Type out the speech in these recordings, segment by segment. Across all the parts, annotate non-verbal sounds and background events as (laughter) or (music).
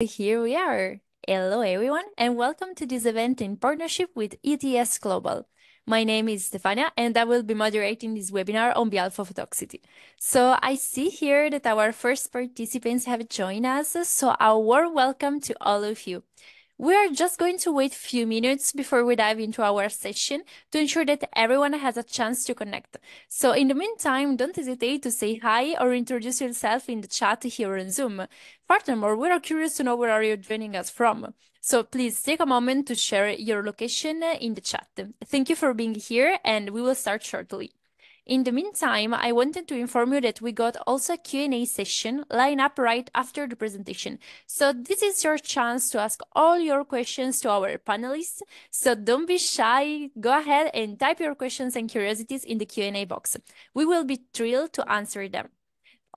Here we are. Hello, everyone, and welcome to this event in partnership with ETS Global. My name is Stefania, and I will be moderating this webinar on behalf of Docsity. So I see here that our first participants have joined us, so a warm welcome to all of you. We are just going to wait a few minutes before we dive into our session to ensure that everyone has a chance to connect. So in the meantime, don't hesitate to say hi or introduce yourself in the chat here on Zoom. Furthermore, we are curious to know where are you joining us from. So please take a moment to share your location in the chat. Thank you for being here and we will start shortly. In the meantime, I wanted to inform you that we got also a Q&A session lined up right after the presentation. So this is your chance to ask all your questions to our panelists. So don't be shy. Go ahead and type your questions and curiosities in the Q&A box. We will be thrilled to answer them.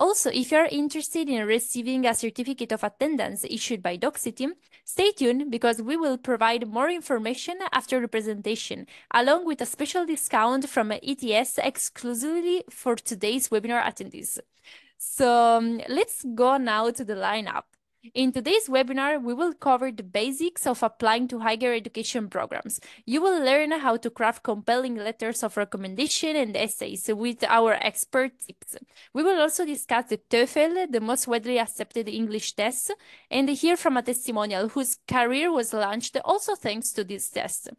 Also, if you're interested in receiving a certificate of attendance issued by Docsity, stay tuned because we will provide more information after the presentation, along with a special discount from ETS exclusively for today's webinar attendees. So um, let's go now to the lineup. In today's webinar, we will cover the basics of applying to higher education programs. You will learn how to craft compelling letters of recommendation and essays with our expert tips. We will also discuss the TOEFL, the most widely accepted English test, and hear from a testimonial whose career was launched also thanks to this test.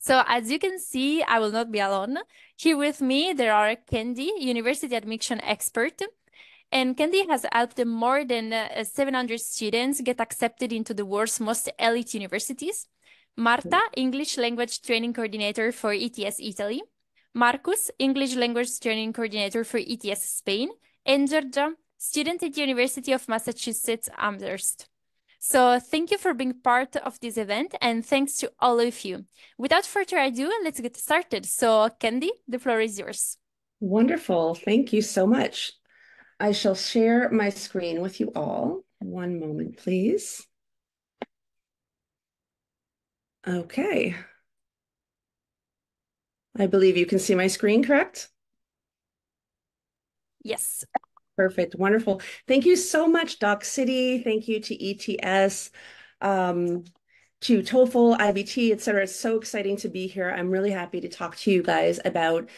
So as you can see, I will not be alone. Here with me, there are Candy, university admission expert, and Candy has helped more than uh, 700 students get accepted into the world's most elite universities. Marta, English Language Training Coordinator for ETS Italy. Marcus, English Language Training Coordinator for ETS Spain. And Georgia, student at the University of Massachusetts Amherst. So thank you for being part of this event and thanks to all of you. Without further ado, let's get started. So Candy, the floor is yours. Wonderful. Thank you so much. I shall share my screen with you all. One moment, please. Okay. I believe you can see my screen, correct? Yes. Perfect. Wonderful. Thank you so much, Docsity. Thank you to ETS, um, to TOEFL, IBT, et cetera. It's so exciting to be here. I'm really happy to talk to you guys about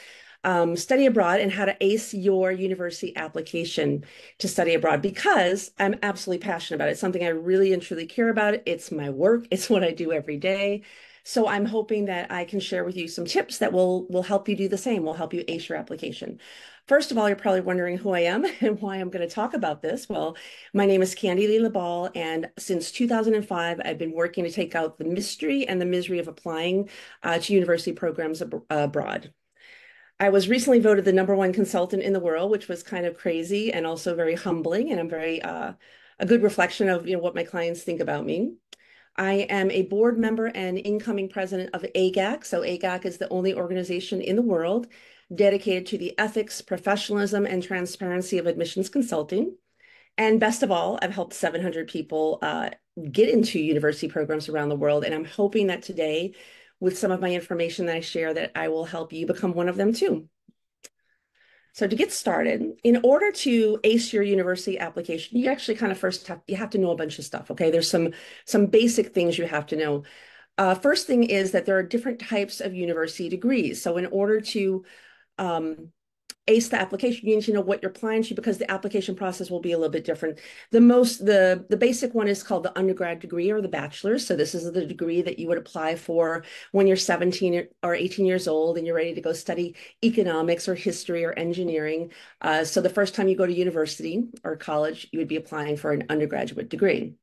um, study abroad and how to ace your university application to study abroad because I'm absolutely passionate about it. It's something I really and truly care about. It's my work. (laughs) It's what I do every day. So I'm hoping that I can share with you some tips that will will help you do the same, will help you ace your application. First of all, you're probably wondering who I am (laughs) and why I'm going to talk about this. Well, my name is Candy Lee LaBalle, and since 2005, I've been working to take out the mystery and the misery of applying uh, to university programs ab abroad. I was recently voted the number one consultant in the world, which was kind of crazy and also very humbling. And I'm very uh, a good reflection of you know what my clients think about me. I am a board member and incoming president of AIGAC. So AIGAC is the only organization in the world dedicated to the ethics, professionalism, and transparency of admissions consulting. And best of all, I've helped 700 people uh, get into university programs around the world. And I'm hoping that today with some of my information that I share that I will help you become one of them too. So to get started, in order to ace your university application, you actually kind of first have, you have to know a bunch of stuff, okay? There's some, some basic things you have to know. Uh, first thing is that there are different types of university degrees. So in order to um, ace the application, you need to know what you're applying to because the application process will be a little bit different. The most, the, the basic one is called the undergrad degree or the bachelor's. So this is the degree that you would apply for when you're 17 or 18 years old and you're ready to go study economics or history or engineering. Uh, so the first time you go to university or college, you would be applying for an undergraduate degree.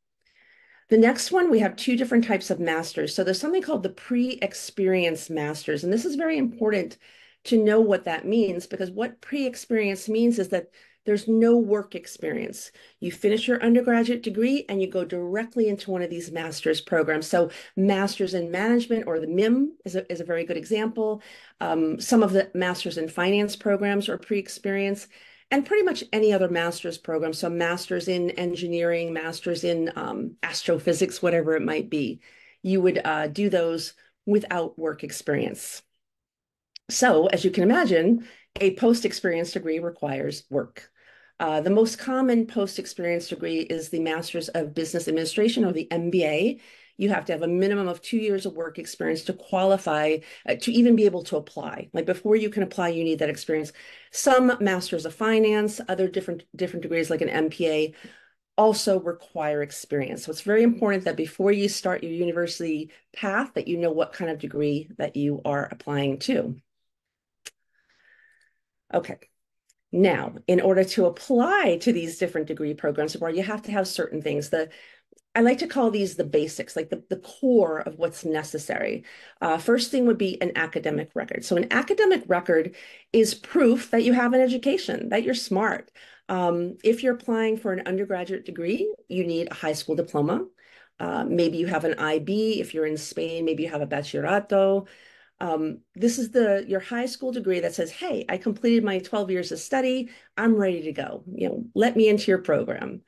The next one, we have two different types of masters. So there's something called the pre-experience masters, and this is very important to know what that means because what pre-experience means is that there's no work experience. You finish your undergraduate degree and you go directly into one of these master's programs. So master's in management or the MIM is a, is a very good example. Um, some of the master's in finance programs are pre-experience and pretty much any other master's program. So master's in engineering, master's in um, astrophysics, whatever it might be. You would uh, do those without work experience. So as you can imagine, a post-experience degree requires work. Uh, the most common post-experience degree is the Master's of Business Administration or the MBA. You have to have a minimum of two years of work experience to qualify, uh, to even be able to apply. Like before you can apply, you need that experience. Some Masters of Finance, other different, different degrees like an MPA also require experience. So it's very important that before you start your university path that you know what kind of degree that you are applying to. Okay. Now, in order to apply to these different degree programs abroad, you have to have certain things. The I like to call these the basics, like the, the core of what's necessary. Uh, first thing would be an academic record. So an academic record is proof that you have an education, that you're smart. Um, if you're applying for an undergraduate degree, you need a high school diploma. Uh, maybe you have an IB. If you're in Spain, maybe you have a bachillerato. Um, this is the your high school degree that says, "Hey, I completed my 12 years of study. I'm ready to go. You know, let me into your program."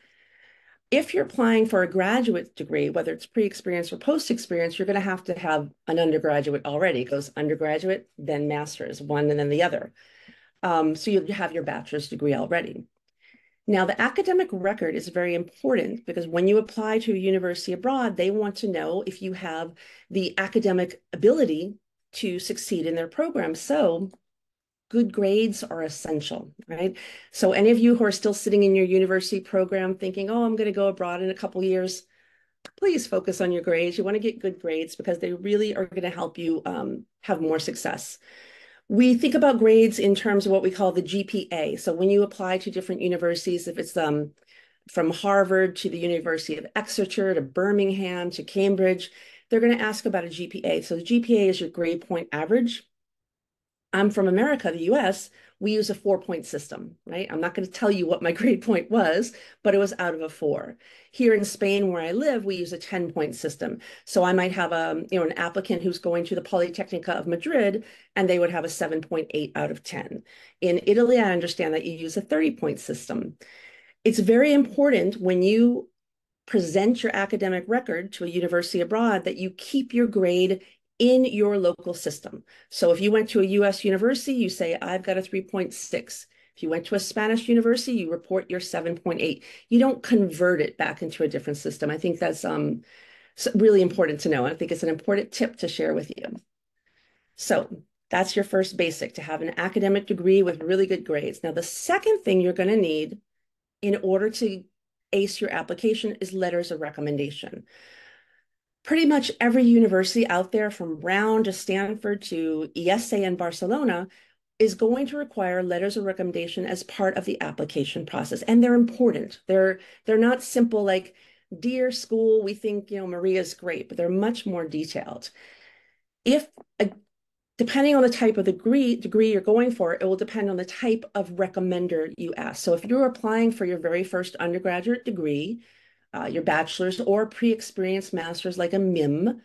If you're applying for a graduate degree, whether it's pre-experience or post-experience, you're going to have to have an undergraduate already. It goes undergraduate, then master's, one and then the other. Um, so you have your bachelor's degree already. Now, the academic record is very important because when you apply to a university abroad, they want to know if you have the academic ability to succeed in their program. So good grades are essential, right? So any of you who are still sitting in your university program thinking, oh, I'm going to go abroad in a couple years, please focus on your grades. You want to get good grades because they really are going to help you um, have more success. We think about grades in terms of what we call the GPA. So when you apply to different universities, if it's um, from Harvard to the University of Exeter to Birmingham to Cambridge, they're going to ask about a GPA. So the GPA is your grade point average. I'm from America, the US, we use a four point system, right? I'm not going to tell you what my (laughs) grade point was, but it was out of a four. Here in Spain, where I live, we use a 10 point system. So I might have a, um, you know, an applicant who's going to the Polytechnica of Madrid, and they would have a 7.8 out of 10. In Italy, I understand that you use a 30 point system. It's very important when you present your academic record to a university abroad that you keep your grade in your local system. So if you went to a US university, you say, I've got a 3.6. If you went to a Spanish university, you report your 7.8. You don't convert it back into a different system. I think that's um, really important to know. I think it's an important tip to share with you. So that's your first basic, to have an academic degree with really good grades. Now, the second thing you're going to need in order to ace your application is letters of recommendation pretty much every university out there from Brown to Stanford to ESA in Barcelona is going to require letters of recommendation as part of the application process. And they're important. They're, they're not simple like, dear school, we think, you know, Maria's great, but they're much more detailed. If, uh, depending on the type of degree, degree you're going for, it will depend on the type of recommender you ask. So if you're applying for your very first undergraduate degree, uh, your bachelor's or pre-experienced master's like a MIM,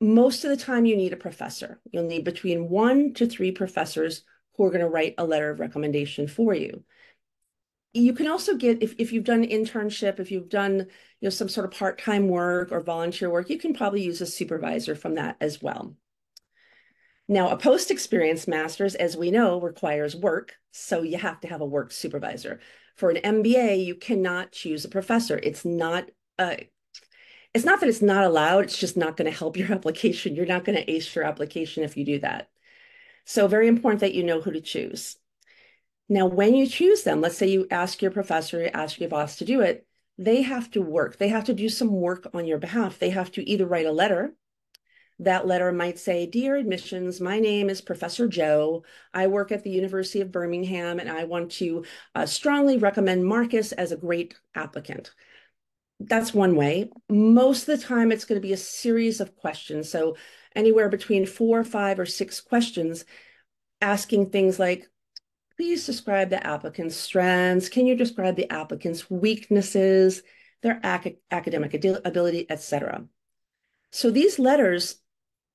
most of the time you need a professor. You'll need between one to three professors who are going to write a letter of recommendation for you. You can also get, if, if you've done an internship, if you've done you know, some sort of part-time work or volunteer work, you can probably use a supervisor from that as well. Now, a post-experience master's, as we know, requires work, so you have to have a work supervisor. For an MBA, you cannot choose a professor. It's not uh, it's not that it's not allowed, it's just not going to help (laughs) your application. You're not going to ace your application if you do that. So very important that you know who to choose. Now, when you choose them, let's say you ask your professor, you ask your boss to do it, they have to work. They have to do some work on your behalf. They have to either write a letter that letter might say, Dear admissions, my name is Professor Joe. I work at the University of Birmingham and I want to uh, strongly recommend Marcus as a great applicant. That's one way. Most of the time, it's going to be a series of questions. So, anywhere between four, five, or six questions, asking things like, Please describe the applicant's strengths. Can you describe the applicant's weaknesses, their ac academic ability, etc. So these letters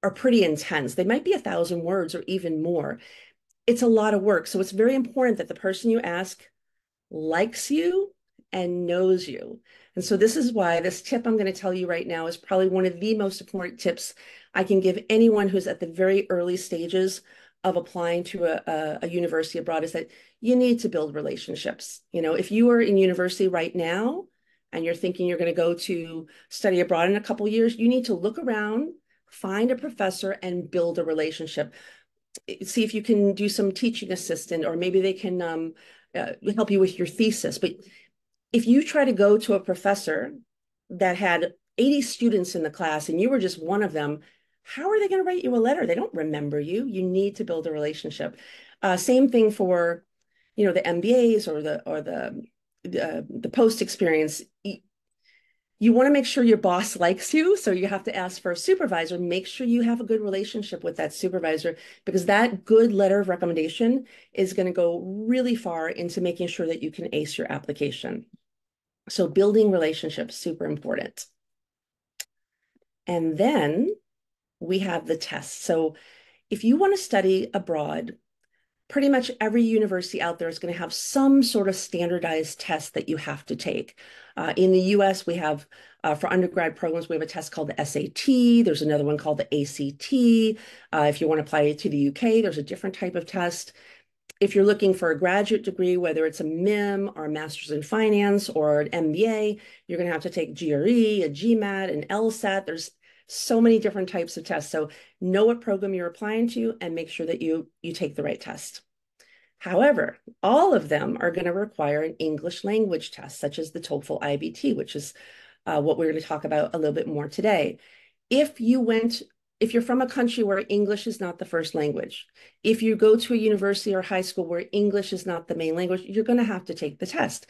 are pretty intense. They might be a thousand words or even more. It's a lot of work. So it's very important that the person you ask likes you and knows you. And so this is why this tip I'm going to tell you right now is probably one of the most important tips I can give anyone who's at the very early stages of applying to a, a, university abroad is that you need to build relationships. You know, if you are in university right now and you're thinking you're going to go to study abroad in a couple years, you need to look around, find a professor, and build a relationship. See if you can do some teaching assistant, or maybe they can um, uh, help you with your thesis. But if you try to go to a professor that had 80 students in the class and you were just one of them, how are they going to write you a letter? They don't remember you. You need to build a relationship. Uh, same thing for, you know, the MBAs or the or the uh, the post experience. You want to make sure your boss likes you, so you have to ask for a supervisor. Make sure you have a good relationship with that supervisor because that good letter of recommendation is going to go really far into making sure that you can ace your application. So building relationships super important. And then we have the test. So if you want to study abroad, pretty much every university out there is going to have some sort of standardized test that you have to take. Uh, in the US, we have, uh, for undergrad programs, we have a test called the SAT. There's another one called the ACT. Uh, if you want to apply to the UK, there's a different type of test. If you're looking for a graduate degree, whether it's a MIM or a master's in finance or an MBA, you're going to have to take GRE, a GMAT, an LSAT. There's so many different types of tests. So know what program you're applying to and make sure that you, you take the right test. However, all of them are going to require an English language test, such as the TOEFL IBT, which is uh, what we're going to talk about a little bit more today. If you went, if you're from a country where English is not the first language, if you go to a university or high school where English is not the main language, you're going to have to take the test.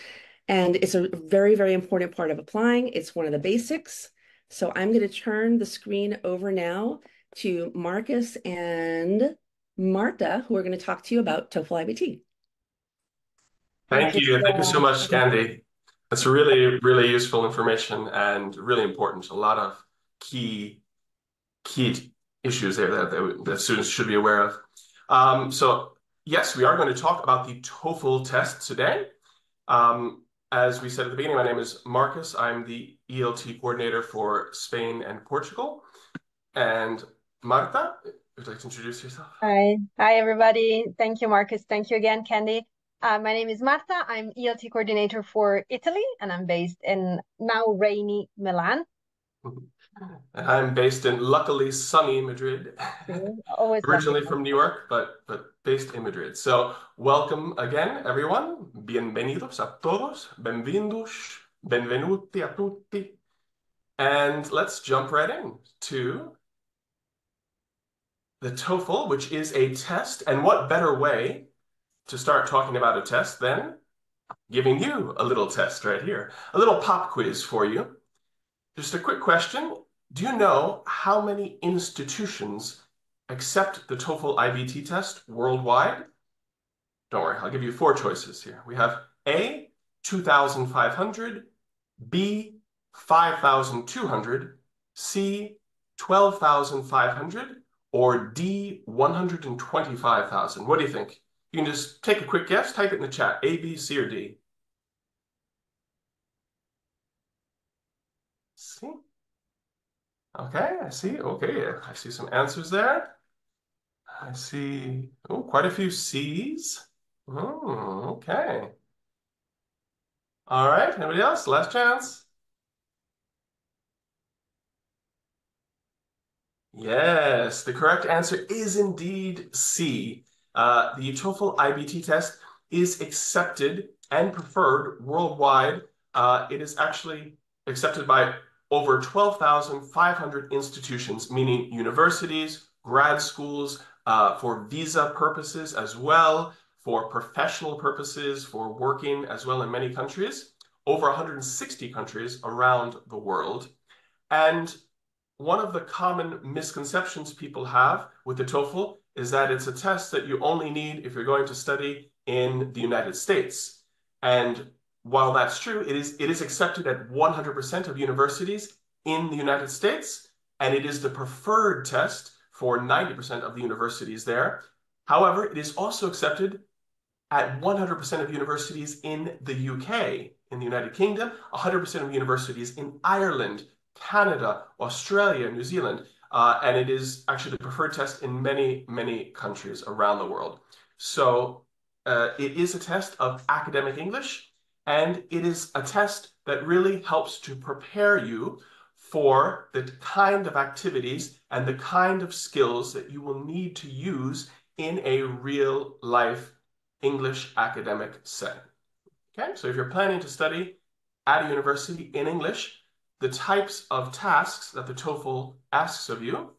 And it's a very, very important part of applying. It's one of the basics. So I'm going to turn the screen over now to Marcus and Marta, who are going to talk to you about TOEFL IBT. Thank you. Thank you so much, Candy. That's really, really useful information and really important. A lot of key, key issues there that, that students should be aware of. Um, so yes, we are going to talk about the TOEFL test today. Um, as we said at the beginning, my name is Marcus. I'm the ELT coordinator for Spain and Portugal. And Marta, would you like to introduce yourself? Hi. Hi, everybody. Thank you, Marcus. Thank you again, Candy. Uh, my name is Marta. I'm ELT coordinator for Italy, and I'm based in now rainy Milan. I'm based in luckily sunny Madrid. Always Originally from New York, but but based in Madrid. So welcome again, everyone. Bienvenidos a todos. Benvindos. Benvenuti a tutti. And let's jump right in to the TOEFL, which is a test. And what better way to start talking about a test than giving you a little test right here, a little pop quiz for you. Just a quick question. Do you know how many institutions accept the TOEFL IBT test worldwide? Don't worry, I'll give you four choices here. We have A, 2,500, B, 5,200, C, 12,500, or D, 125,000. What do you think? You can just take a quick guess, type it in the chat, A, B, C, or D. See? Okay, I see. Okay, I see some answers there. I see, oh, quite a few C's. Oh, okay. All right, anybody else? Last chance. Yes, the correct answer is indeed C. Uh, the TOEFL IBT test is accepted and preferred worldwide. Uh, it is actually accepted by over 12,500 institutions, meaning universities, grad schools, uh, for visa purposes as well, for professional purposes, for working as well in many countries, over 160 countries around the world. And one of the common misconceptions people have with the TOEFL is that it's a test that you only need if you're going to study in the United States. And while that's true, it is, it is accepted at 100% of universities in the United States, and it is the preferred test for 90% of the universities there. However, it is also accepted at 100% of universities in the UK, in the United Kingdom, 100% of universities in Ireland, Canada, Australia, New Zealand. uh, and it is actually the preferred test in many, many countries around the world. So uh, it is a test of academic English, and it is a test that really helps to prepare you for the kind of activities and the kind of skills that you will need to use in a real life English academic setting. Okay, so if you're planning to study at a university in English, the types of tasks that the TOEFL asks of you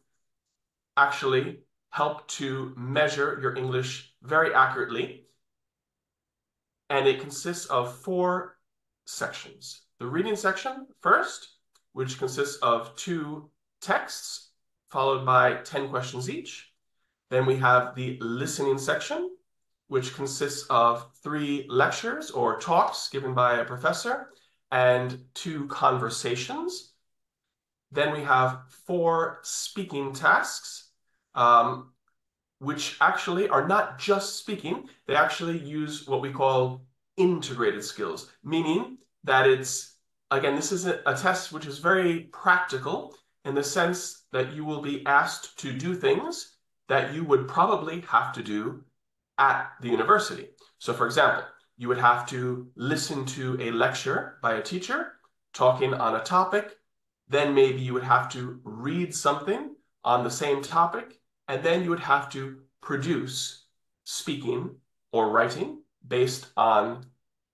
actually help to measure your English very accurately. And it consists of four sections. The reading section first, which consists of two texts followed by 10 questions each. Then we have the listening section, which consists of three lectures or talks given by a professor and two conversations. Then we have four speaking tasks, um, which actually are not just speaking, they actually use what we call integrated skills, meaning that it's, again, this is a, a test which is very practical in the sense that you will be asked to do things that you would probably have to do at the university. So for example, you would have to listen to a lecture by a teacher talking on a topic. Then maybe you would have to read something on the same topic. And then you would have to produce speaking or writing based on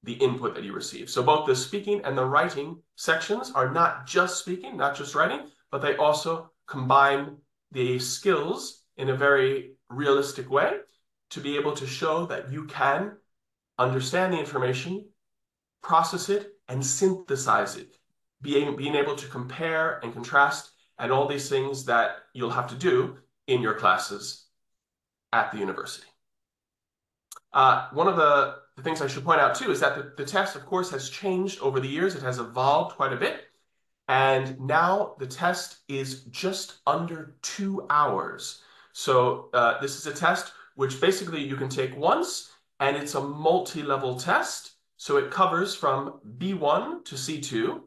the input that you receive. So both the speaking and the writing sections are not just speaking, not just writing, but they also combine the skills in a very realistic way to be able to show that you can understand the information, process it, and synthesize it. Being, being able to compare and contrast and all these things that you'll have to do in your classes at the university. Uh, one of the, the, things I should point out too is that the, the test, of course, has changed over the years. It has evolved quite a bit. And now the test is just under two hours. So uh, this is a test which basically you can take once and it's a multi-level test. So it covers from B1 to C2.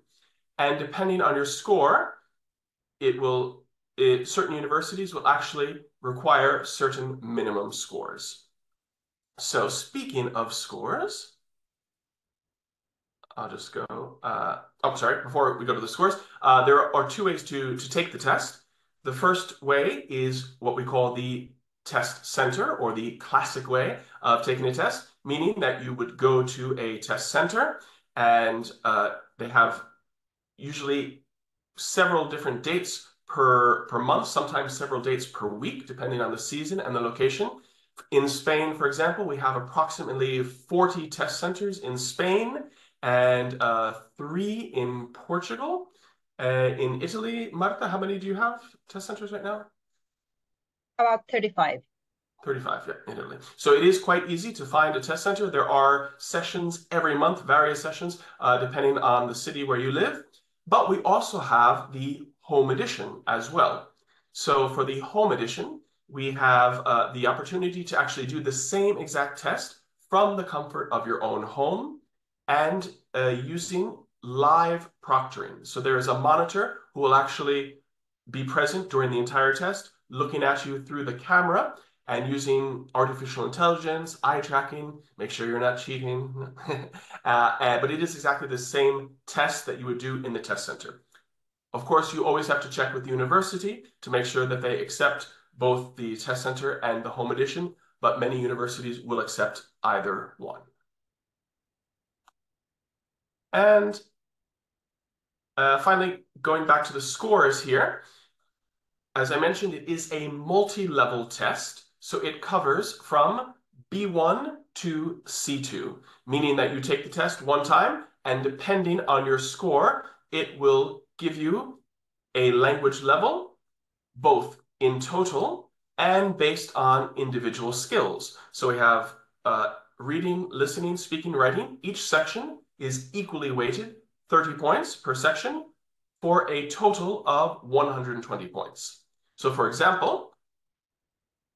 And depending on your score, it will, it, certain universities will actually require certain minimum scores. So speaking of scores, I'll just go, uh, oh, sorry, before we go to the scores, uh, there are two ways to, to take the test. The first way is what we call the test center or the classic way of taking a test, meaning that you would go to a test center and uh, they have usually several different dates per, per month, sometimes several dates per week, depending on the season and the location. In Spain, for example, we have approximately 40 test centers in Spain and uh, three in Portugal. Uh, in Italy, Marta, how many do you have test centers right now? About 35. 35, yeah, in Italy. So it is quite easy to find a test center. There are sessions every month, various sessions, uh, depending on the city where you live. But we also have the home edition as well. So for the home edition, we have uh, the opportunity to actually do the same exact test from the comfort of your own home and uh, using live proctoring. So there is a monitor who will actually be present during the entire test looking at you through the camera and using artificial intelligence, eye tracking, make sure you're not cheating. (laughs) uh, uh, but it is exactly the same test that you would do in the test center. Of course, you always have to check with the university to make sure that they accept both the test center and the home edition, but many universities will accept either one. And uh, finally, going back to the scores here, as I mentioned, it is a multi-level test, so it covers from B1 to C2, meaning that you take the test one time, and depending on your score, it will give you a language level, both in total and based on individual skills. So we have uh, reading, listening, speaking, writing. Each section is equally weighted, 30 points per section, for a total of 120 points. So for example,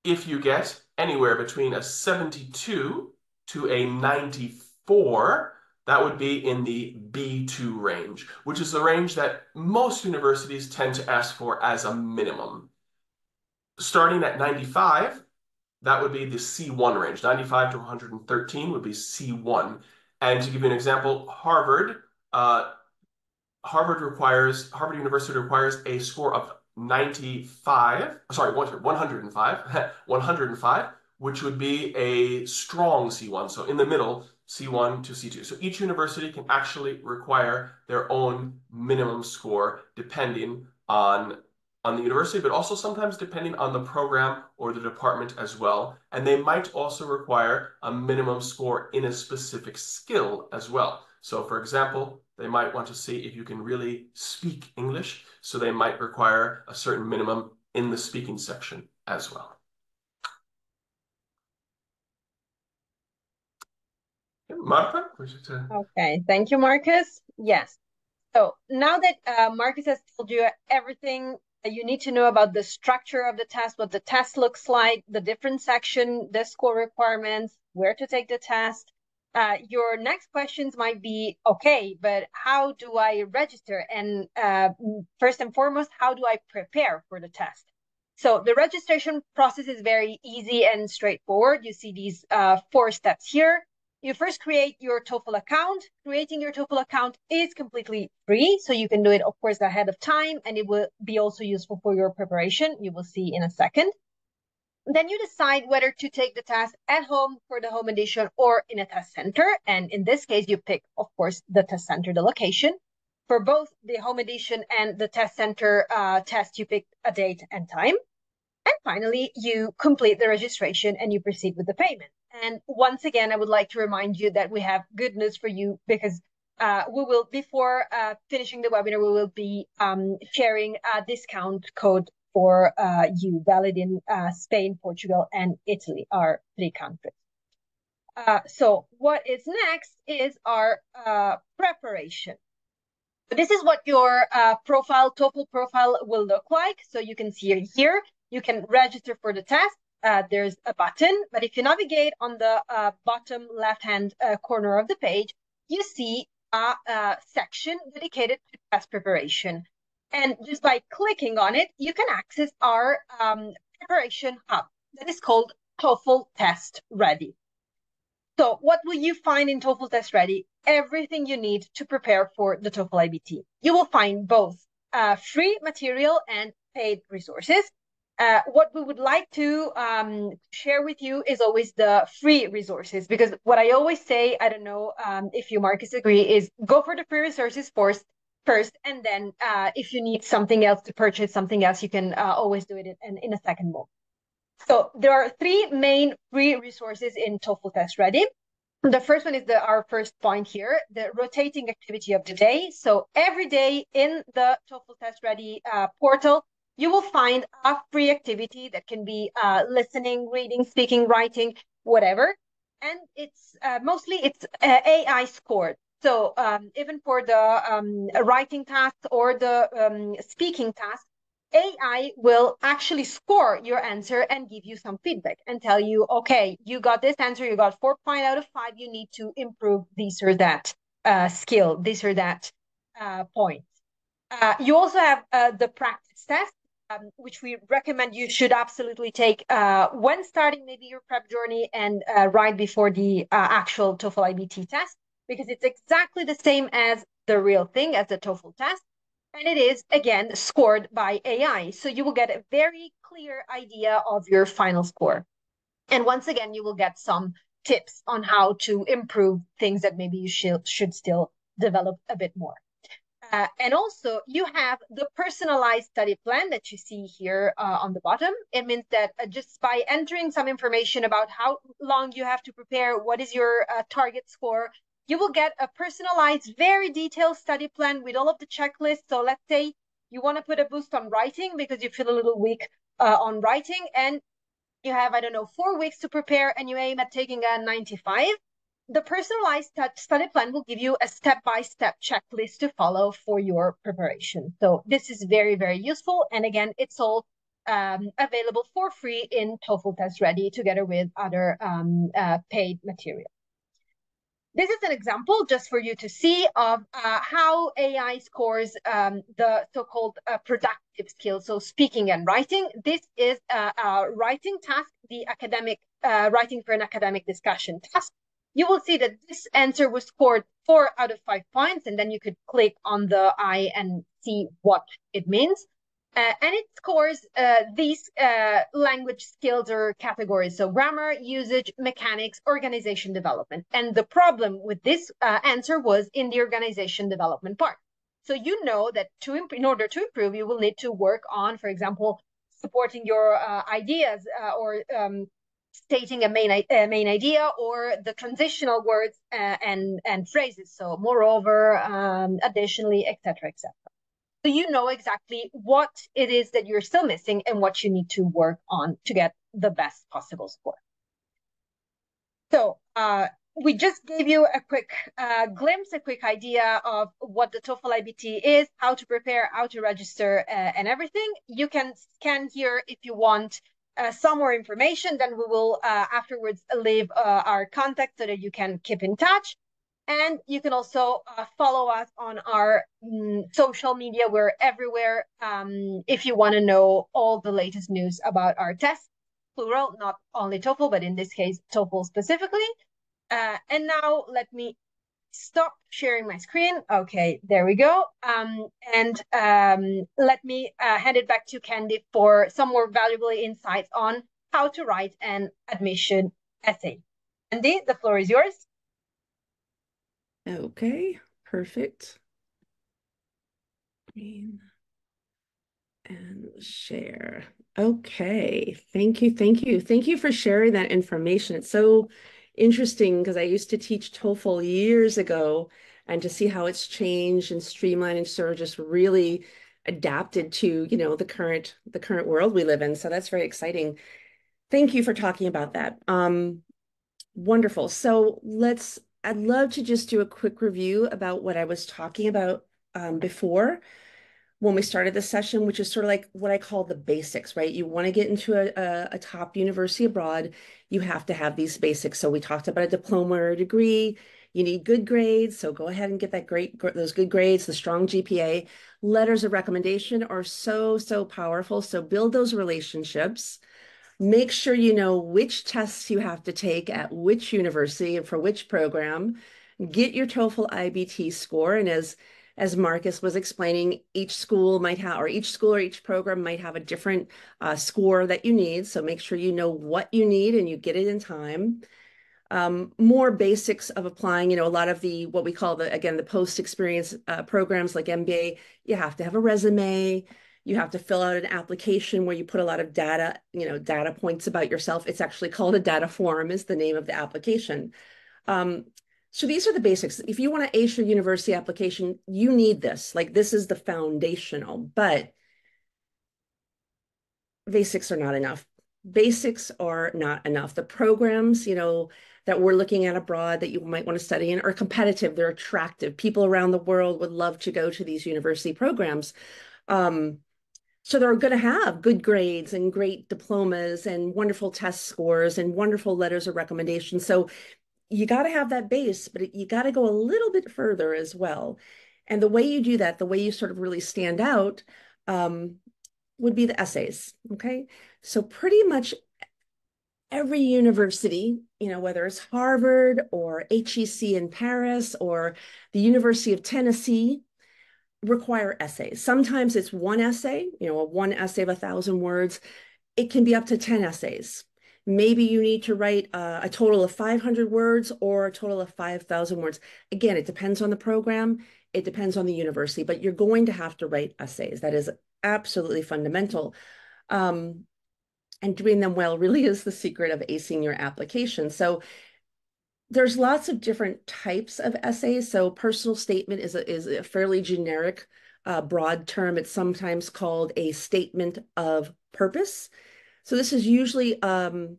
if you get anywhere between a 72 to a 94, that would be in the B2 range, which is the range that most universities tend to ask for as a minimum. starting at 95, that would be the C1 range. 95 to 113 would be C1. And to give you an example, Harvard, uh, Harvard requires, Harvard University requires a score of 95, sorry, 105, (laughs) 105, which would be a strong C1. So in the middle, C1 to C2. So each university can actually require their own minimum score depending on on the university, but also sometimes depending on the program or the department as well. And they might also require a minimum score in a specific skill as well. So for example, they might want to see if you can really speak English. So they might require a certain minimum in the speaking section as well. Marta, Okay, thank you, Marcus. Yes. So now that uh, Marcus has told you everything that you need to know about the structure of the test, what the test looks like, the different section, the score requirements, where to take the test. Uh, your next questions might be, okay, but how do I register? And uh, first and foremost, how do I prepare for the test? So the registration process is very easy and straightforward. You see these uh, four steps here you first create your TOEFL account. Creating your TOEFL account is completely free. So you can do it, of course, ahead of time, and it will be also useful for your preparation. You will see in a second. Then you decide whether to take the test at home for the home edition or in a test center. And in this case, you pick, of course, the test center, the location. For both the home edition and the test center uh, test, you pick a date and time. And finally, you complete the registration and you proceed with the payment. And once again, I would like to remind you that we have good news for you because uh, we will, before uh, finishing the webinar, we will be um, sharing a discount code for uh, you, valid in uh, Spain, Portugal, and Italy, our three countries. Uh, so what is next is our uh, preparation. This is what your profile, TOEFL profile will look like. So you can see here, you can register for the test uh, there's a button, but if you navigate on the uh, bottom left-hand uh, corner of the page, you see a, a, section dedicated to test preparation. And just by clicking on it, you can access our um, preparation hub that is called TOEFL Test Ready. So what will you find in TOEFL Test Ready? Everything you need to prepare for the TOEFL IBT. You will find both uh, free material and paid resources. Uh, what we would like to um, share with you is always the free resources because what I always say, I don't know um, if you Marcus agree, is go for the free resources first, first, and then uh, if you need something else to purchase something else, you can uh, always do it in, in a second mode. So there are three main free resources in TOEFL Test Ready. The first one is the our first point here, the rotating activity of the day. So every day in the TOEFL Test Ready uh, portal, you will find a free activity that can be uh, listening, reading, speaking, writing, whatever. And it's uh, mostly it's uh, AI scored. So um, even for the um, writing task or the um, speaking task, AI will actually score your answer and give you some feedback and tell you, okay, you got this answer, you got 4.0 out of 5, you need to improve this or that uh, skill, this or that uh, point. Uh, you also have uh, the practice test um, which we recommend you should absolutely take uh, when starting maybe your prep journey and uh, right before the actual TOEFL IBT test, because it's exactly the same as the real thing, as the TOEFL test. And it is, again, scored by AI. So you will get a very clear idea of your final score. And once again, you will get some tips on how to improve things that maybe you should, should still develop a bit more. Uh, and also you have the personalized study plan that you see here uh, on the bottom. It means that uh, just by entering some information about how long you have to prepare, what is your uh, target score, you will get a personalized, very detailed study plan with all of the checklists. So let's say you want to put a boost on writing because you feel a little weak uh, on writing and you have, I don't know, four weeks to prepare and you aim at taking a 95 the personalized study plan will give you a step-by-step checklist to follow for your preparation. So this is very, very useful. And again, it's all um, available for free in TOEFL Test Ready together with other um, uh, paid material. This is an example just for you to see of uh, how AI scores um, the so-called uh, productive skills, so speaking and writing. This is a, a writing task, the academic uh, writing for an academic discussion task. You will see that this answer was scored four out of five points, and then you could click on the I and see what it means. Uh, and it scores uh, these uh, language skills or categories. So grammar, usage, mechanics, organization development. And the problem with this uh, answer was in the organization development part. So you know that to in order to improve, you will need to work on, for example, supporting your uh, ideas uh, or um, stating a main main idea or the transitional words and and phrases. So moreover, um, additionally, etc., etc. So you know exactly what it is that you're still missing and what you need to work on to get the best possible score. So uh, we just gave you a quick uh, glimpse, a quick idea of what the TOEFL IBT is, how to prepare, how to register, uh, and everything. You can scan here if you want uh, some more information. Then we will uh, afterwards leave uh, our contact so that you can keep in touch. And you can also uh, follow us on our mm, social media. We're everywhere um, if you want to know all the latest news about our tests, plural, not only TOEFL, but in this case, TOEFL specifically. Uh, and now let me stop sharing my screen. Okay, there we go. Um, and um, let me uh, hand it back to Candy for some more valuable insights on how to write an admission essay. Candy, the floor is yours. Okay, perfect. Green and share. Okay, thank you, thank you. Thank you for sharing that information. It's so interesting because I used to teach TOEFL years ago and to see how it's changed and streamlined and sort of just really adapted to, you know, the current the current world we live in. So that's very exciting. Thank you for talking about that. Um, wonderful. So let's I'd love to just do a quick review about what I was talking about um, before when we started this session, which is sort of like what I call the basics, right? You want to get into a, a, a, top university abroad, you have to have these basics. So we talked about a diploma or a degree. You need good grades, so go ahead and get that great those good grades, the strong GPA. Letters of recommendation are so so powerful. So build those relationships. Make sure you know which tests you have to take at which university and for which program. Get your TOEFL IBT score. And as as Marcus was explaining, each school might have, or each school or each program might have a different uh, score that you need. So make sure you know what you need and you get it in time. Um, more basics of applying, you know, a lot of the, what we call the, again, the post-experience uh, programs like MBA, you have to have a resume, you have to fill out an application where you put a lot of data, you know, data points about yourself. It's actually called a data form is the name of the application. Um, so these are the basics. If you want to ace your university application, you need this. Like this is the foundational, but basics are not enough. Basics are not enough. The programs, you know, that we're looking at abroad that you might want to study in are competitive. They're attractive. People around the world would love to go to these university programs. Um, so they're going to have good grades and great diplomas and wonderful test scores and wonderful letters of recommendation. So you got to have that base, but you got to go a little bit further as well. And the way you do that, the way you sort of really stand out, um, would be the essays. Okay. So pretty much every university, you know, whether it's Harvard or HEC in Paris or the University of Tennessee, require essays. Sometimes it's one essay, you know, a one essay of a thousand words. It can be up to 10 essays. Maybe you need to write uh, a total of 500 words or a total of 5,000 words. Again, it depends on the program. It depends on the university, but you're going to have to write essays. That is absolutely fundamental. Um, and doing them well really is the secret of acing your application. So there's lots of different types of essays. So personal statement is a, is a fairly generic, uh, broad term. It's sometimes called a statement of purpose. So this is usually um,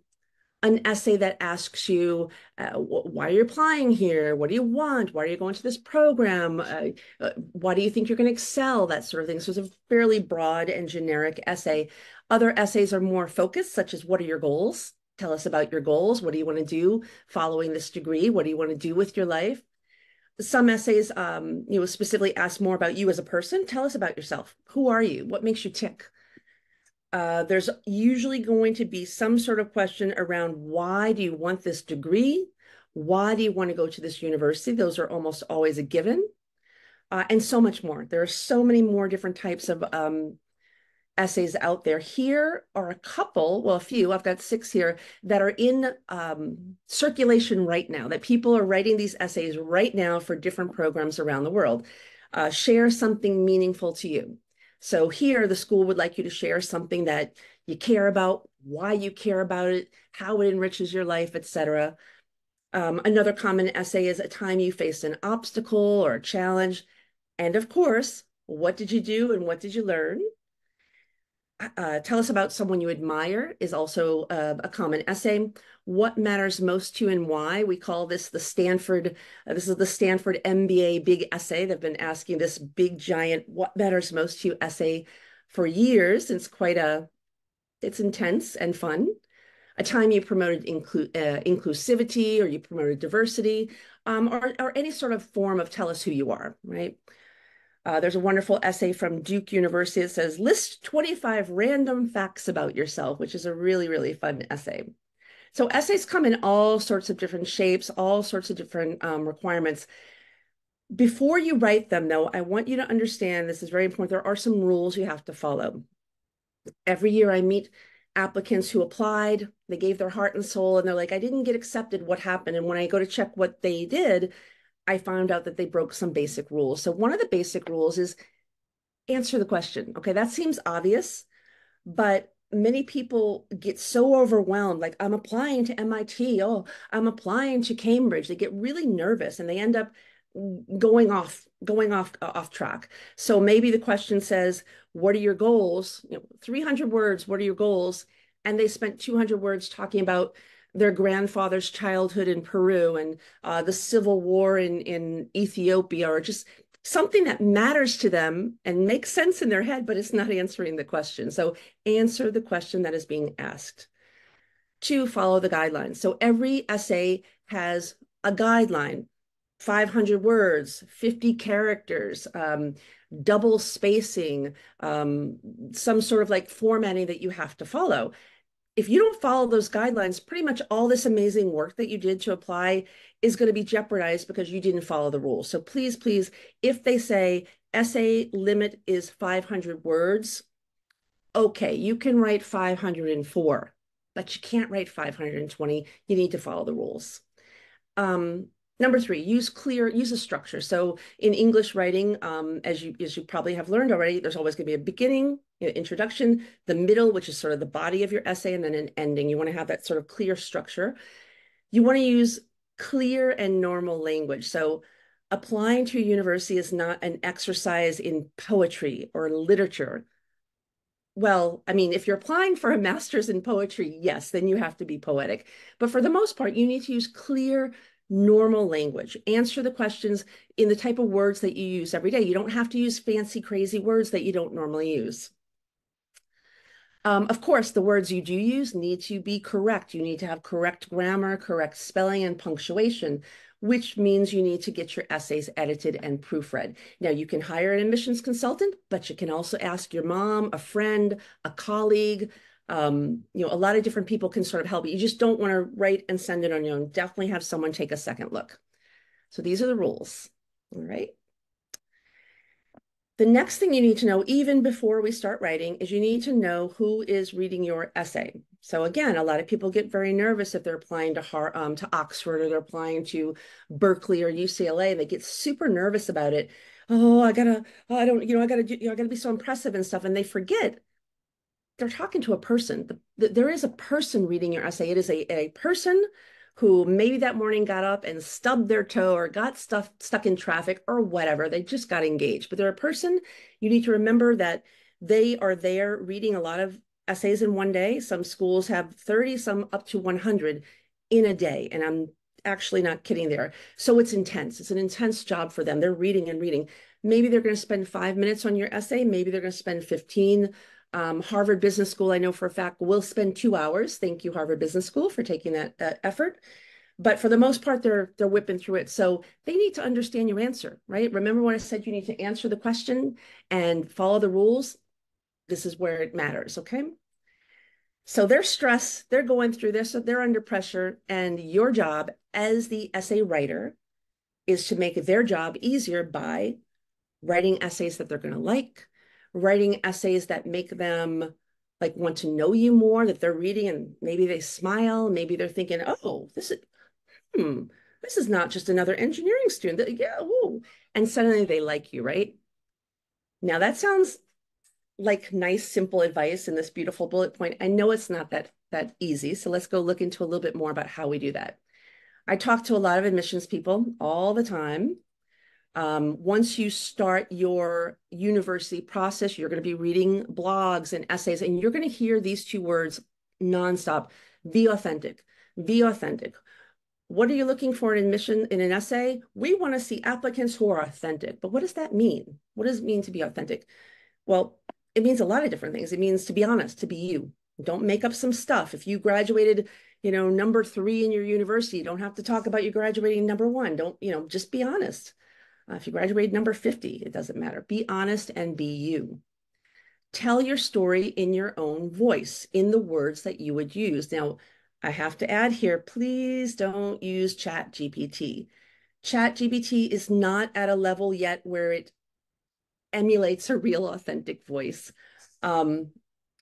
an essay that asks you, uh, why are you applying here? What do you want? Why are you going to this program? Uh, uh why do you think you're going to excel? That sort of thing. So it's a fairly broad and generic essay. Other essays are more focused, such as what are your goals? Tell us about your goals. What do you want to do following this degree? What do you want to do with your life? Some essays, um, you know, specifically ask more about you as a person. Tell us about yourself. Who are you? What makes you tick? Uh, there's usually going to be some sort of question around why do you want this degree? Why do you want to go to this university? Those are almost always a given. Uh, and so much more. There are so many more different types of um, essays out there. Here are a couple, well, a few, I've got six here, that are in um, circulation right now, that people are writing these essays right now for different programs around the world. Uh, share something meaningful to you. So here, the school would like you to share something that you care about, why you care about it, how it enriches your life, etc. Um, another common essay is a time you faced an obstacle or a challenge. And of course, what did you do and what did you learn? Uh, tell us about someone you admire is also uh, a common essay. What matters most to you and why? We call this the Stanford, uh, this is the Stanford MBA big essay. They've been asking this big giant, what matters most to you essay for years. It's quite a, it's intense and fun. A time you promoted inclu uh, inclusivity or you promoted diversity um, or, or any sort of form of tell us who you are, right? Uh, there's a wonderful essay from Duke University that says, list 25 random facts about yourself, which is a really, really fun essay. So essays come in all sorts of different shapes, all sorts of different um, requirements. Before you write them, though, I want you to understand, this is very important, there are some rules you have to follow. Every year I meet applicants who applied, they gave their heart and soul, and they're like, I didn't get accepted, what happened? And when I go to check what they did, I found out that they broke some basic rules. So one of the basic rules is answer the question. Okay, that seems obvious, but many people get so overwhelmed like i'm applying to mit oh i'm applying to cambridge. They get really nervous and they end up going off going off uh, off track. So maybe the question says what are your goals? You know 300 words what are your goals? And they spent 200 words talking about their grandfather's childhood in Peru and uh, the civil war in, in Ethiopia, or just something that matters to them and makes sense in their head, but it's not answering the question. So answer the question that is being asked. Two, follow the guidelines. So every essay has a guideline 500 words, 50 characters, um, double spacing, um, some sort of like formatting that you have to follow if you don't follow those guidelines, pretty much all this amazing work that you did to apply is going to be jeopardized because you didn't follow the rules. So please, please, if they say essay limit is 500 words, okay, you can write 504, but you can't write 520. You need to follow the rules. Um, Number three, use clear, use a structure. So in English writing, um, as you as you probably have learned already, there's always going to be a beginning, you know, introduction, the middle, which is sort of the body of your essay, and then an ending. You want to have that sort of clear structure. You want to use clear and normal language. So applying to university is not an exercise in poetry or literature. Well, I mean, if you're applying for a master's in poetry, yes, then you have to be poetic. But for the most part, you need to use clear, normal language. Answer the questions in the type of words that you use every day. You don't have to use fancy, crazy words that you don't normally use. Um, of course, the words you do use need to be correct. You need to have correct grammar, correct spelling, and punctuation, which means you need to get your essays edited and proofread. Now, you can hire an admissions consultant, but you can also ask your mom, a friend, a colleague, um, you know, a lot of different people can sort of help you. You just don't want to write and send it on your own. Definitely have someone take a second look. So these are the rules. All right. The next thing you need to know, even before we start writing, is you need to know who is reading your essay. So again, a lot of people get very nervous if they're applying to um, to Oxford or they're applying to Berkeley or UCLA. and They get super nervous about it. Oh, I gotta, oh, I don't, you know, I gotta, do, you know, I gotta be so impressive and stuff, and they forget they're talking to a person. The, the, there is a person reading your essay. It is a, a person who maybe that morning got up and stubbed their toe or got stuff stuck in traffic or whatever. They just got engaged. But they're a person. You need to remember that they are there reading a lot of essays in one day. Some schools have 30, some up to 100 in a day. And I'm actually not kidding there. So it's intense. It's an intense job for them. They're reading and reading. Maybe they're going to spend five minutes on your essay. Maybe they're going to spend 15. Um, Harvard Business School, I know for a fact, will spend two hours. Thank you, Harvard Business School, for taking that, effort. But for the most part, they're they're whipping through it. So they need to understand your answer, right? Remember what I said, you need to answer the question and follow the rules. This is where it matters, okay? So they're stressed, they're going through this, so they're under pressure, and your job as the essay writer is to make their job easier by writing essays that they're going to like, writing essays that make them like want to know you more, that they're reading and maybe they smile, maybe they're thinking, oh, this is hmm, this is not just another engineering student. Yeah, ooh. And suddenly they like you, right? Now that sounds like nice, simple advice in this beautiful bullet point. I know it's not that that easy. So let's go look into a little bit more about how we do that. I talk to a lot of admissions people all the time. Um, once you start your university process, you're going to be reading blogs and essays, and you're going to hear these two words nonstop be authentic, be authentic. What are you looking for in admission in an essay? We want to see applicants who are authentic. But what does that mean? What does it mean to be authentic? Well, it means a lot of different things. It means to be honest, to be you. Don't make up some stuff. If you graduated, you know, number three in your university, don't have to talk about you graduating number one. Don't, you know, just be honest. Uh, if you graduated number 50, it doesn't matter. Be honest and be you. Tell your story in your own voice, in the words that you would use. Now, I have to add here, please don't use Chat GPT. Chat GPT is not at a level yet where it emulates a real authentic voice. Um,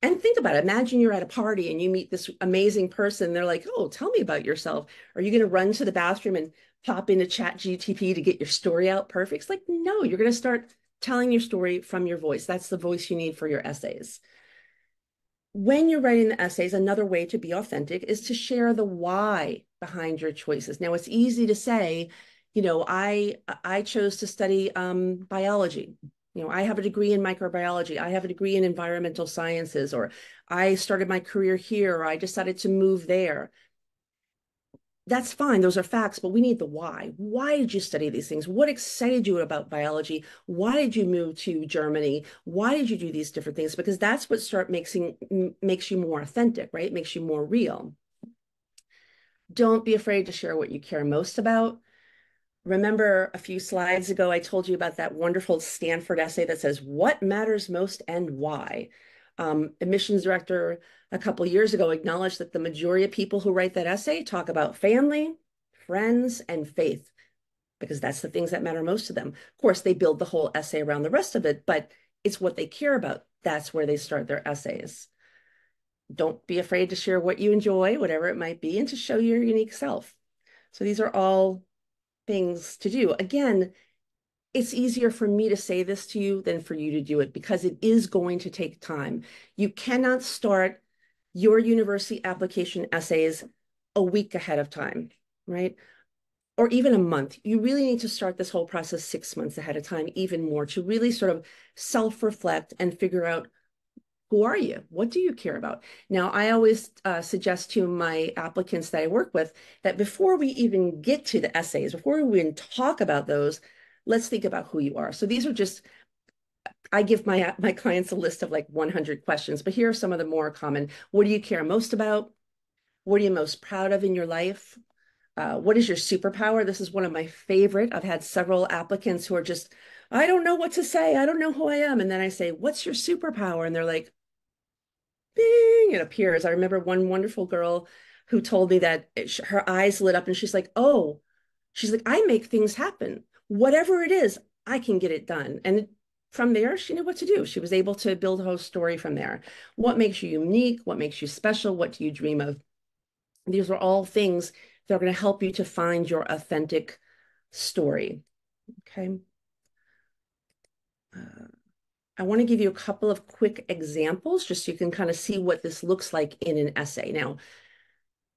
and think about it. Imagine you're at a party and you meet this amazing person. They're like, oh, tell me about yourself. Are you going to run to the bathroom and pop into Chat GPT to get your story out perfect? It's like, no, you're going to start telling your story from your voice. That's the voice you need for your essays when you're writing the essays, another way to be authentic is to share the why behind your choices. Now, it's easy to say, you know, I I chose to study um, biology. You know, I have a degree in microbiology. I have a degree in environmental sciences, or I started my career here, or I decided to move there that's fine. Those are facts, but we need the why. Why did you study these things? What excited you about biology? Why did you move to Germany? Why did you do these different things? Because that's what start making makes you more authentic, right? It makes you more real. Don't be afraid to share what you care most about. Remember a few slides ago, I told you about that wonderful Stanford essay that says, What matters most and why? Um, admissions director a couple years ago acknowledged that the majority of people who write that essay talk about family, friends, and faith, because that's the things that matter most to them. Of course, they build the whole essay around the rest of it, but it's what they care about. That's where they start their essays. Don't be afraid to share what you enjoy, whatever it might be, and to show your unique self. So these are all things to do. Again, it's easier for me to say this to you than for you to do it because it is going to take time. You cannot start your university application essays a week ahead of time, right? Or even a month. You really need to start this whole process six months ahead of time, even more, to really sort of self reflect and figure out who are you? What do you care about? Now, I always uh, suggest to my applicants that I work with that before we even get to the essays, before we even talk about those, let's think about who you are. So these are just I give my my clients a list of like 100 questions, but here are some of the more common. What do you care most about? What are you most proud of in your life? Uh, what is your superpower? This is one of my favorite. I've had several applicants who are just, I don't know what to say. I don't know who I am. And then I say, what's your superpower? And they're like, bing, it appears. I remember one wonderful girl who told me that it, her eyes lit up and she's like, oh, she's like, I make things happen. Whatever it is, I can get it done. And from there, she knew what to do. She was able to build a whole story from there. What makes you unique? What makes you special? What do you dream of? These are all things that are going to help you to find your authentic story. Okay. Uh, I want to give you a couple of quick examples just so you can kind of see what this looks like in an essay. Now,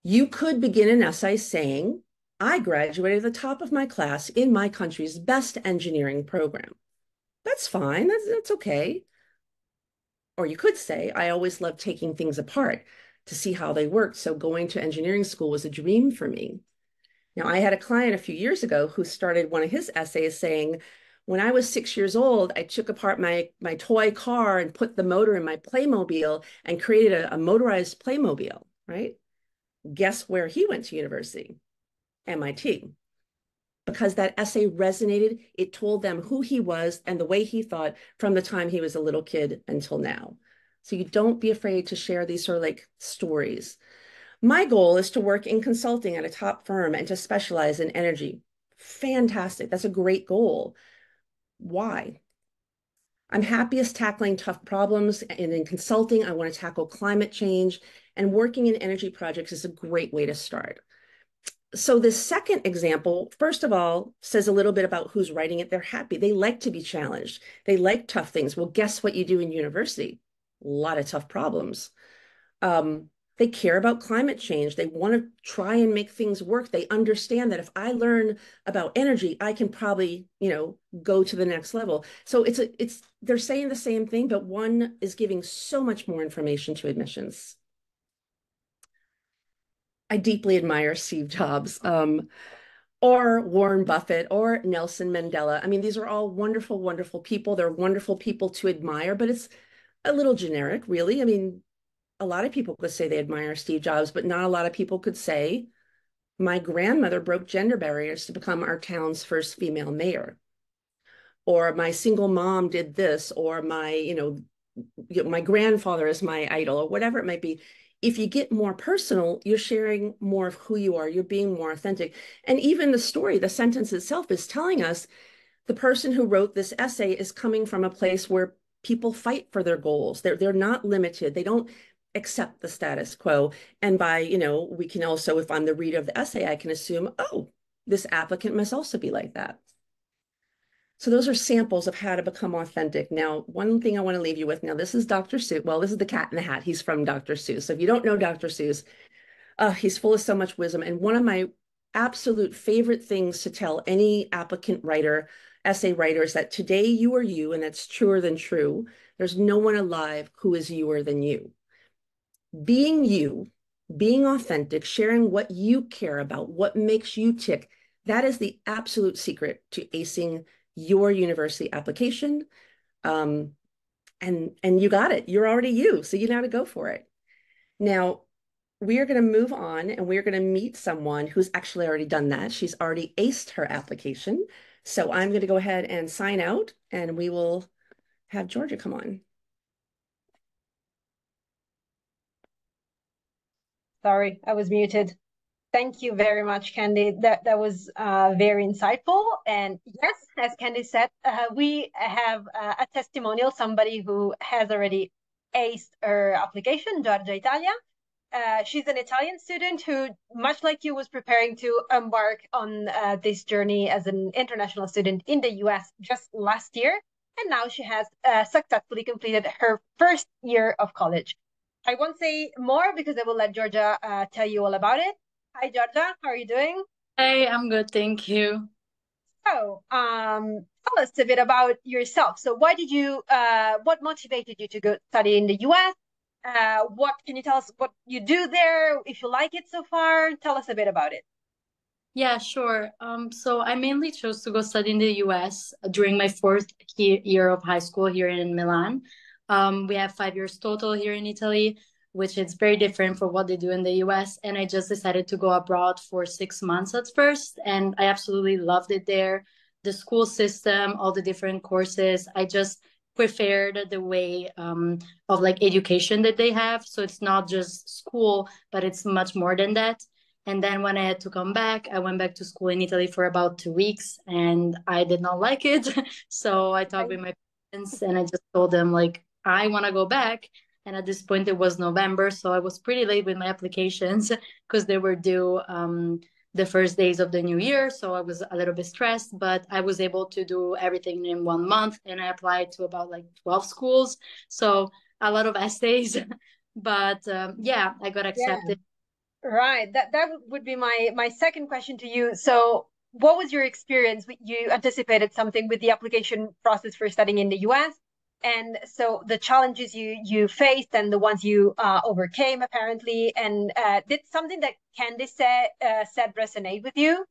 you could begin an essay saying, I graduated at the top of my class in my country's best engineering program. That's fine. That's, that's okay. Or you could say, I always loved taking things apart to see how they worked. So going to engineering school was a dream for me. Now, I had a client a few years ago who started one of his essays saying, When I was six years old, I took apart my, my toy car and put the motor in my Playmobil and created a, a motorized Playmobil, right? Guess where he went to university? MIT. Because that essay resonated, it told them who he was and the way he thought from the time he was a little kid until now. So you don't be afraid to share these sort of like stories. My goal is to work in consulting at a top firm and to specialize in energy. Fantastic. That's a great goal. Why? I'm happiest tackling tough problems. And in consulting, I want to tackle climate change. And working in energy projects is a great way to start. So, this second example, first of all, says a little bit about who's writing it. They're happy. They like to be challenged. They like tough things. Well, guess what you do in university? A lot of tough problems. Um, they care about climate change. They want to try and make things work. They understand that if I learn about energy, I can probably, you know, go to the next level. So it's a, it's they're saying the same thing, but one is giving so much more information to admissions. I deeply admire Steve Jobs. Um, or Warren Buffett or Nelson Mandela. I mean, these are all wonderful, wonderful people. They're wonderful people to admire, but it's a little generic, really. I mean, a lot of people could say they admire Steve Jobs, but not a lot of people could say, my grandmother broke gender barriers to become our town's first female mayor. Or my single mom did this, or my, you know, my grandfather is my idol, or whatever it might be. If you get more personal, you're sharing more of who you are, you're being more authentic. And even the story, the sentence itself is telling us the person who wrote this essay is coming from a place where people fight for their goals. They're, they're not limited. They don't accept the status quo. And by, you know, we can also, if I'm the reader of the essay, I can assume, oh, this applicant must also be like that. So those are samples of how to become authentic. Now, one thing I want to leave you with now, this is Dr. Seuss. Well, this is the cat in the hat. He's from Dr. Seuss. So if you don't know Dr. Seuss, uh, he's full of so much wisdom. And one of my absolute favorite things to tell any applicant writer, essay writer, is that today you are you, and that's truer than true. There's no one alive who is youer than you being you, being authentic, sharing what you care about, what makes you tick, that is the absolute secret to acing your university application. Um, and and you got it. You're already you, so you know how to go for it. Now, we are going to move on and we're going to meet someone who's actually already done that. She's already aced her application. So I'm going to go ahead and sign out and we will have Georgia come on. Sorry, I was muted. Thank you very much, Candy. That that was uh, very insightful. And yes, as Candy said, uh, we have uh, a testimonial, somebody who has already aced her application, Giorgia Italia. Uh, she's an Italian student who, much like you, was preparing to embark on uh, this journey as an international student in the US just last year. And now she has uh, successfully completed her first year of college. I won't say more because I will let Georgia uh, tell you all about it. Hi, Georgia. How are you doing? Hey, I'm good. Thank you. So, um, tell us a bit about yourself. So, why did you, uh, what motivated you to go study in the US? Uh, what can you tell us what you do there? If you like it so far, tell us a bit about it. Yeah, sure. Um, so I mainly chose to go study in the US during my fourth year of high school here in Milan. Um, we have five years total here in Italy, which is very different from what they do in the US. And I just decided to go abroad for six months at first. And I absolutely loved it there. The school system, all the different courses. I just preferred the way um, of like education that they have. So it's not just school, but it's much more than that. And then when I had to come back, I went back to school in Italy for about two weeks and I did not like it. (laughs) so I talked with my parents and I just told them like I want to go back. And at this point, it was November. So I was pretty late with my applications (laughs) because they were due um, the first days of the new year. So I was a little bit stressed, but I was able to do everything in one month. And I applied to about like 12 schools. So a lot of (laughs) essays. but um, yeah, I got accepted. Yeah. Right. That, that would be my, my second question to you. So what was your experience? You anticipated something with the application process for studying in the US and so the challenges you you faced and the ones you uh, overcame apparently and uh, did something that candice said, uh, said resonate with you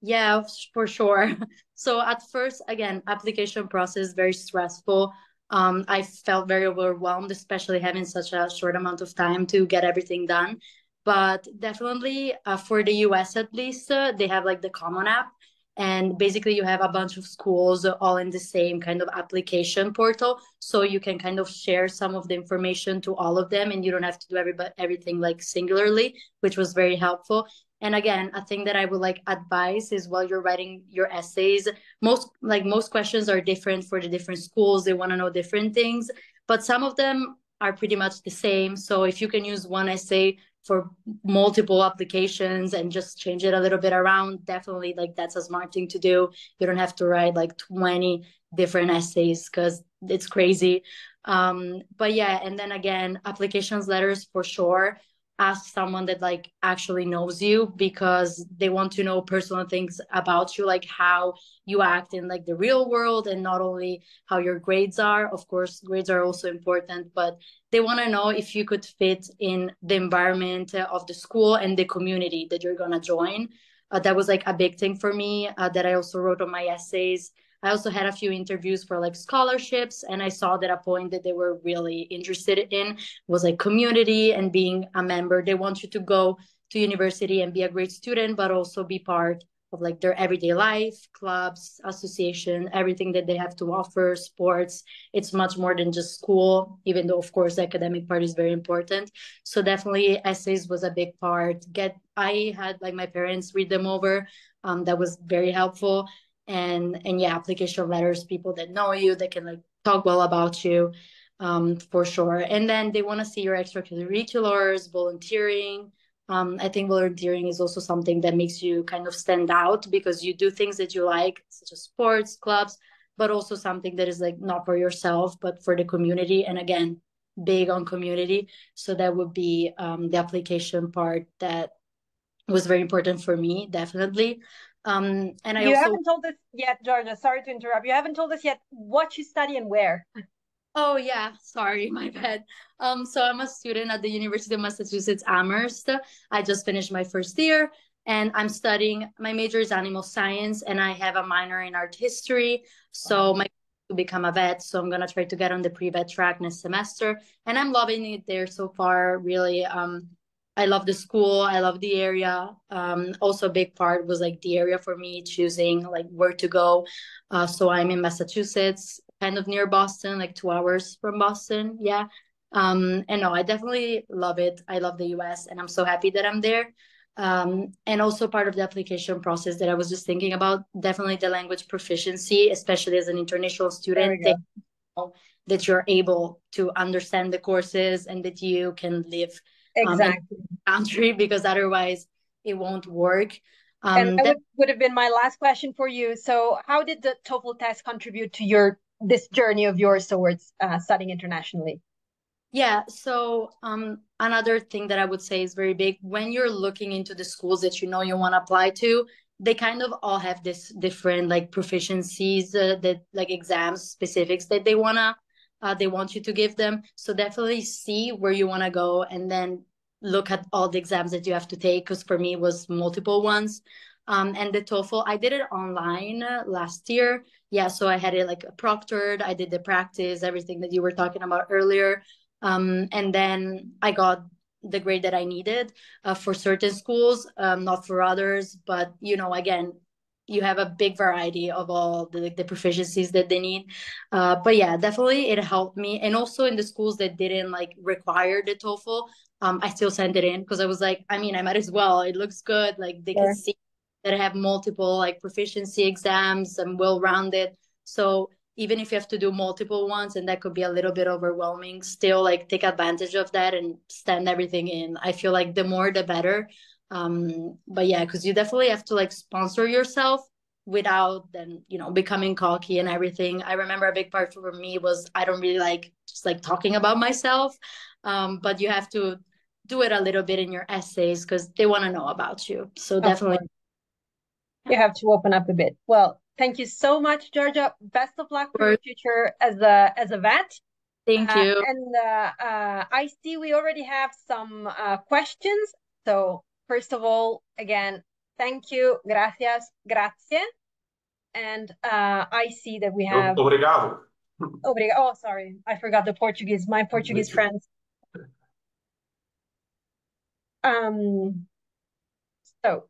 Yeah, for sure. (laughs) So at first, again, application process very stressful. Um, I felt very overwhelmed, especially having such a short amount of time to get everything done. But definitely, uh, for the US at least, uh, they have like the Common App, and basically you have a bunch of schools all in the same kind of application portal, so you can kind of share some of the information to all of them, and you don't have to do everybody everything like singularly, which was very helpful. And again, a thing that I would like advise is while you're writing your essays, most like most questions are different for the different schools. They want to know different things, but some of them are pretty much the same. So if you can use one essay for multiple applications and just change it a little bit around, definitely like that's a smart thing to do. You don't have to write like 20 different essays because it's crazy. Um, but yeah, and then again, applications letters for sure ask someone that like actually knows you because they want to know personal things about you like how you act in like the real world and not only how your grades are. Of course grades are also important but they want to know if you could fit in the environment of the school and the community that you're going to join. Uh, that was like a big thing for me uh, that i also wrote on my essays I also had a few interviews for like scholarships, and I saw that a point that they were really interested in was like community and being a member. They want you to go to university and be a great student, but also be part of like their everyday life, clubs, association, everything that they have to offer, sports. It's much more than just school, even though of course the academic part is very important. So definitely essays was a big part. Get I had like my parents read them over. Um, that was very helpful and and yeah application letters people that know you that can like talk well about you um, for sure. And then they want to see your extracurriculars volunteering. Um, i think volunteering is also something that makes you kind of stand out because you do things that you like such as sports clubs but also something that is like not for yourself but for the community. And again big on community. So that would be um, the application part that was very important for me definitely um, and I you also haven't told us yet, Georgia. Sorry to interrupt. You haven't told us yet what you study and where. Oh yeah, sorry, (laughs) my bad. Um, so I'm a student at the University of Massachusetts Amherst. I just finished my first year, and I'm studying. My major is animal science, and I have a minor in art history. So my to become a vet, so I'm gonna try to get on the pre-vet track next semester, and I'm loving it there so far. Really, um, I love the school. I love the area. Um, also, a big part was like the area for me choosing like where to go. Uh, so I'm in Massachusetts, kind of near Boston, like two hours from Boston. Yeah. Um, and no, I definitely love it. I love the US and I'm so happy that I'm there. Um, and also part of the application process that I was just thinking about, definitely the language proficiency, especially as an international student, that, that you're able to understand the courses and that you can live exactly um, country because otherwise it won't work. Um, and that would, would have been my last question for you. So, how did the TOEFL test contribute to your this journey of yours towards uh, studying internationally? Yeah. So, um, another thing that I would say is very big when you're looking into the schools that you know you want to apply to. They kind of all have this different like proficiencies uh, that like exams specifics that they wanna uh, they want you to give them. So definitely see where you want to go and then look at all the exams that you have to take. Because for me, it was multiple ones. Um, and the TOEFL, I did it online uh, last year. Yeah, so I had it like proctored. I did the practice, everything that you were talking about earlier. Um, and then I got the grade that I needed uh, for certain schools, um, not for others. But you know, again, you have a big variety of all the, the proficiencies that they need. Uh, but yeah definitely it helped me. And also in the schools that didn't like require the TOEFL um, I still sent it in because I was like I mean I might as well. It looks good. Like they can see that I have multiple like proficiency exams. I'm well rounded so even if you have to do multiple ones and that could be a little bit overwhelming still like take advantage of that and stand everything in. I feel like the more the better um but yeah because you definitely have to like sponsor yourself without then you know becoming cocky and everything. I remember a big part for me was i don't really like just like talking about myself. Um but you have to do it a little bit in your essays because they want to know about you. So definitely you have to open up a bit. Well thank you so much georgia. Best of luck for your future as a as a vet. Thank you. uh, and uh, uh, i see we already have some uh, questions. So First of all, again, Thank you. Gracias. Grazie. And uh, I see that we have. Obrigado. Obrigado. Oh, sorry. I forgot the Portuguese. My Portuguese friends. Um, so.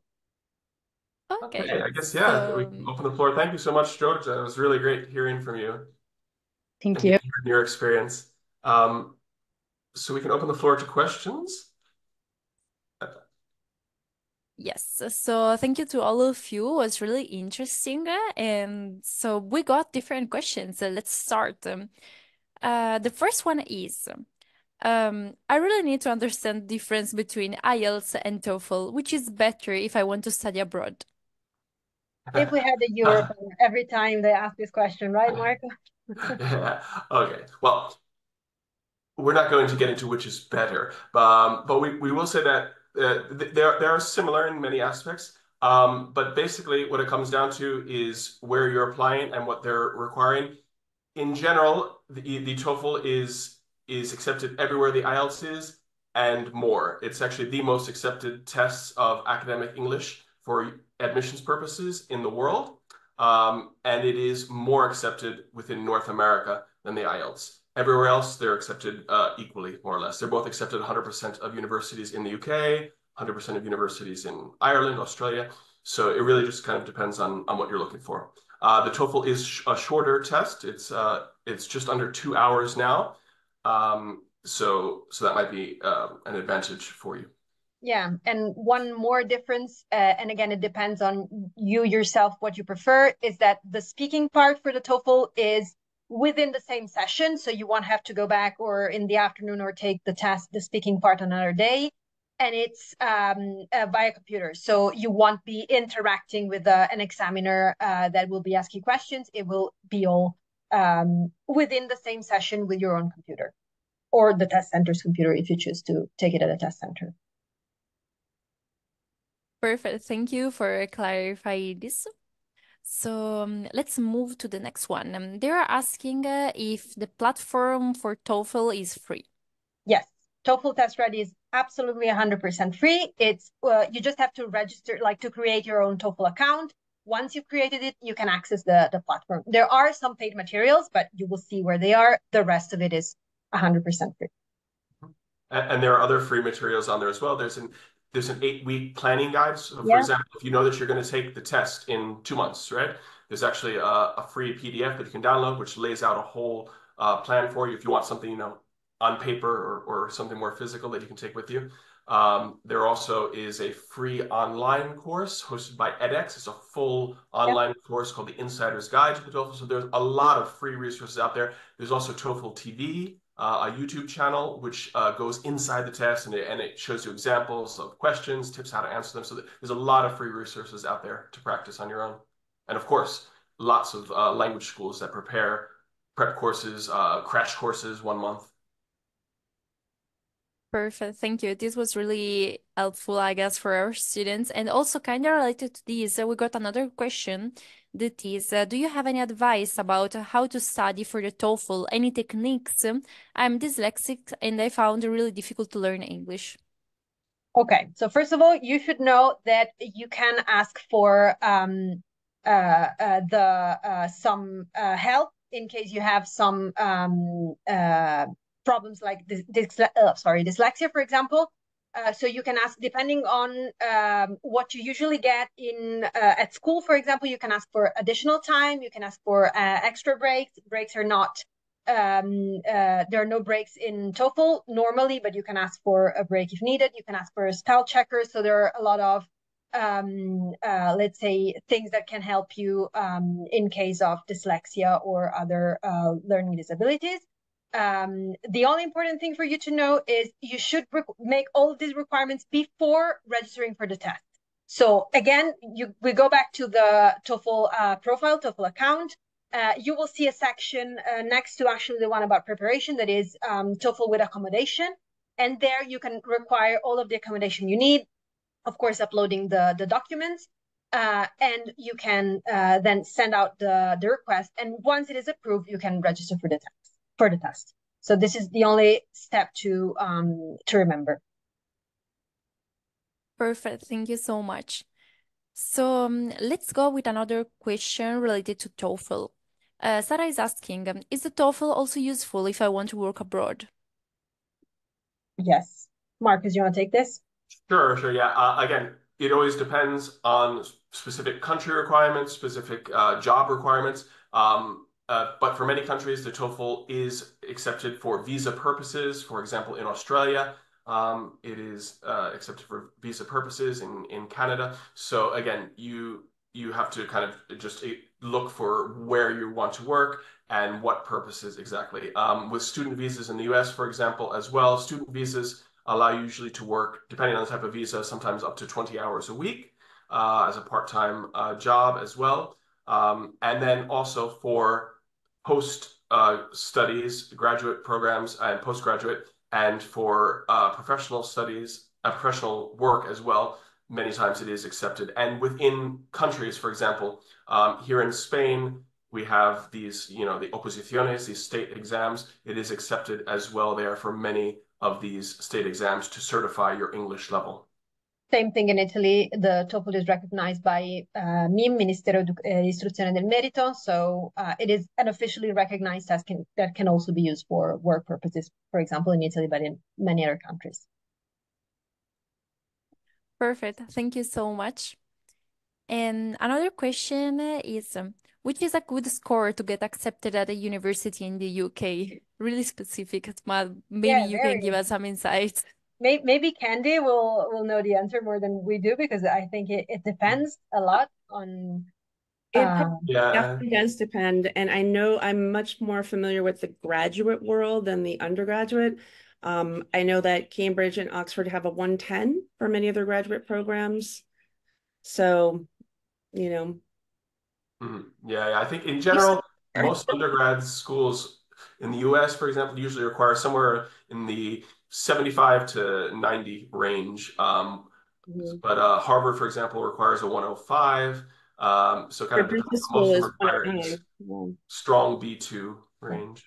Okay. okay I guess, yeah, so... we can open the floor. Thank you so much, George. It was really great hearing from you. Thank you. Your experience. Um, so we can open the floor to questions. Yes, so thank you to all of you. It was really interesting. And so we got different questions. So let's start. Um, uh, the first one is um, I really need to understand the difference between IELTS and TOEFL, which is better if I want to study abroad. If we had a Europe (laughs) every time they ask this question, right, Marco? yeah. (laughs) Okay. Well, we're not going to get into which is better, um, but we, we will say that uh, they're, they're similar in many aspects. Um, but basically, what it comes down to is where you're applying and what they're requiring. In general, the, the TOEFL is is accepted everywhere the IELTS is and more. It's actually the most accepted test of academic English for admissions purposes in the world. Um, and it is more accepted within North America than the IELTS. Everywhere else, they're accepted uh, equally, more or less. They're both accepted 100% of universities in the UK, 100% of universities in Ireland, Australia. So it really just kind of depends on, on what you're looking for. Uh, the TOEFL is sh a shorter test. It's uh, it's just under two hours now. Um, so so that might be uh, an advantage for you. Yeah, and one more difference, uh, and again, it depends on you yourself what you prefer, is that the speaking part for the TOEFL is within the same session. So you won't have to go back or in the afternoon or take the test, the speaking part another day. And it's um, uh, via computer. So you won't be interacting with uh, an examiner uh, that will be asking questions. It will be all um, within the same session with your own computer or the test center's computer if you choose to take it at a test center. Perfect. Thank you for clarifying this. So um, let's move to the next one. Um, they are asking uh, if the platform for TOEFL is free. Yes, TOEFL Test Ready is absolutely 100% free. It's uh, you just have to register, like to create your own TOEFL account. Once you've created it, you can access the, the platform. There are some paid materials, but you will see where they are. The rest of it is 100% free. And, and there are other free materials on there as well. There's an there's an eight week planning guide. So for Yeah. example, if you know that you're going to take the test in two months, right? There's actually a, a free PDF that you can download, which lays out a whole uh, plan for you. If you want something, you know, on paper or, or something more physical that you can take with you. Um, there also is a free online course hosted by edX. It's a full online course called the Insider's Guide to the TOEFL. So there's a lot of free resources out there. There's also TOEFL TV, uh, a YouTube channel which uh, goes inside the test and it, and it shows you examples of questions, tips how to answer them. So there's a lot of free resources out there to practice on your own. And of course, lots of uh, language schools that prepare prep courses, uh, crash courses, one month. Perfect. Thank you. This was really helpful, I guess, for our students. And also kind of related to this, uh, we got another question that is, uh, do you have any advice about how to study for the TOEFL? Any techniques? I'm dyslexic and I found it really difficult to learn English. Okay, so first of all, you should know that you can ask for um, uh, uh, the uh, some uh, help in case you have some um, problems like this, this uh, sorry dyslexia, for example. Uh, so you can ask depending on um, what you usually get in uh, at school. For example, you can ask for additional time. You can ask for uh, extra breaks. Breaks are not um, uh, there are no breaks in TOEFL normally, but you can ask for a break if needed. You can ask for a spell checker. So there are a lot of um, uh, let's say things that can help you um, in case of dyslexia or other learning disabilities. Um, the only important thing for you to know is you should make all of these requirements before registering for the test. So again, you, we go back to the TOEFL uh, profile, TOEFL account. Uh, you will see a section uh, next to actually the one about preparation that is um, TOEFL with accommodation. And there you can require all of the accommodation you need, of course, uploading the, the documents. Uh, and you can uh, then send out the, the request. And once it is approved, you can register for the test for the test. So this is the only step to um, to remember. Perfect. Thank you so much. So um, let's go with another question related to TOEFL. Uh, Sarah is asking, um, is the TOEFL also useful if I want to work abroad? Yes. Marcus, you want to take this? Sure, sure. Yeah. Uh, again, it always depends on specific country requirements, specific uh, job requirements. Um, uh, but for many countries, the TOEFL is accepted for visa purposes. For example, in Australia, um, it is uh, accepted for visa purposes in, in Canada. So again, you you have to kind of just eh, look for where you want to work and what purposes exactly. Um, with student visas in the US, for example, as well, student visas allow you usually to work, depending on the type of visa, sometimes up to 20 hours a week uh, as a part-time uh, job as well. Um, and then also for post uh, studies, graduate programs and postgraduate, and for uh, professional studies, uh, professional work as well, many times it is accepted. And within countries, for example, um, here in Spain, we have these, you know, the oposiciones, these state exams. It is accepted as well there for many of these state exams to certify your English level. Same thing in Italy. The TOEFL is recognized by uh, MIM, Ministero di eh, Istruzione del Merito. So uh, it is an officially recognized test can, that can also be used for work purposes, for example, in Italy, but in many other countries. Perfect. Thank you so much. And another question is, um, which is a good score to get accepted at a university in the UK? Really specific, but maybe Yeah, you can give us some insights. Maybe, maybe Candy will will know the answer more than we do because I think it, it depends a lot on It uh, Yeah. definitely does depend. And I know I'm much more familiar with the graduate world than the undergraduate. Um, I know that Cambridge and Oxford have a 110 for many of their graduate programs. So, you know, Mhm. Yeah, yeah, I think in general, most undergrad schools in the US, for example, usually require somewhere in the 75 to 90 range. Um, Mhm. but uh, Harvard, for example, requires a 105. Um, so kind for of most school is require 109. Yeah. strong B2 range.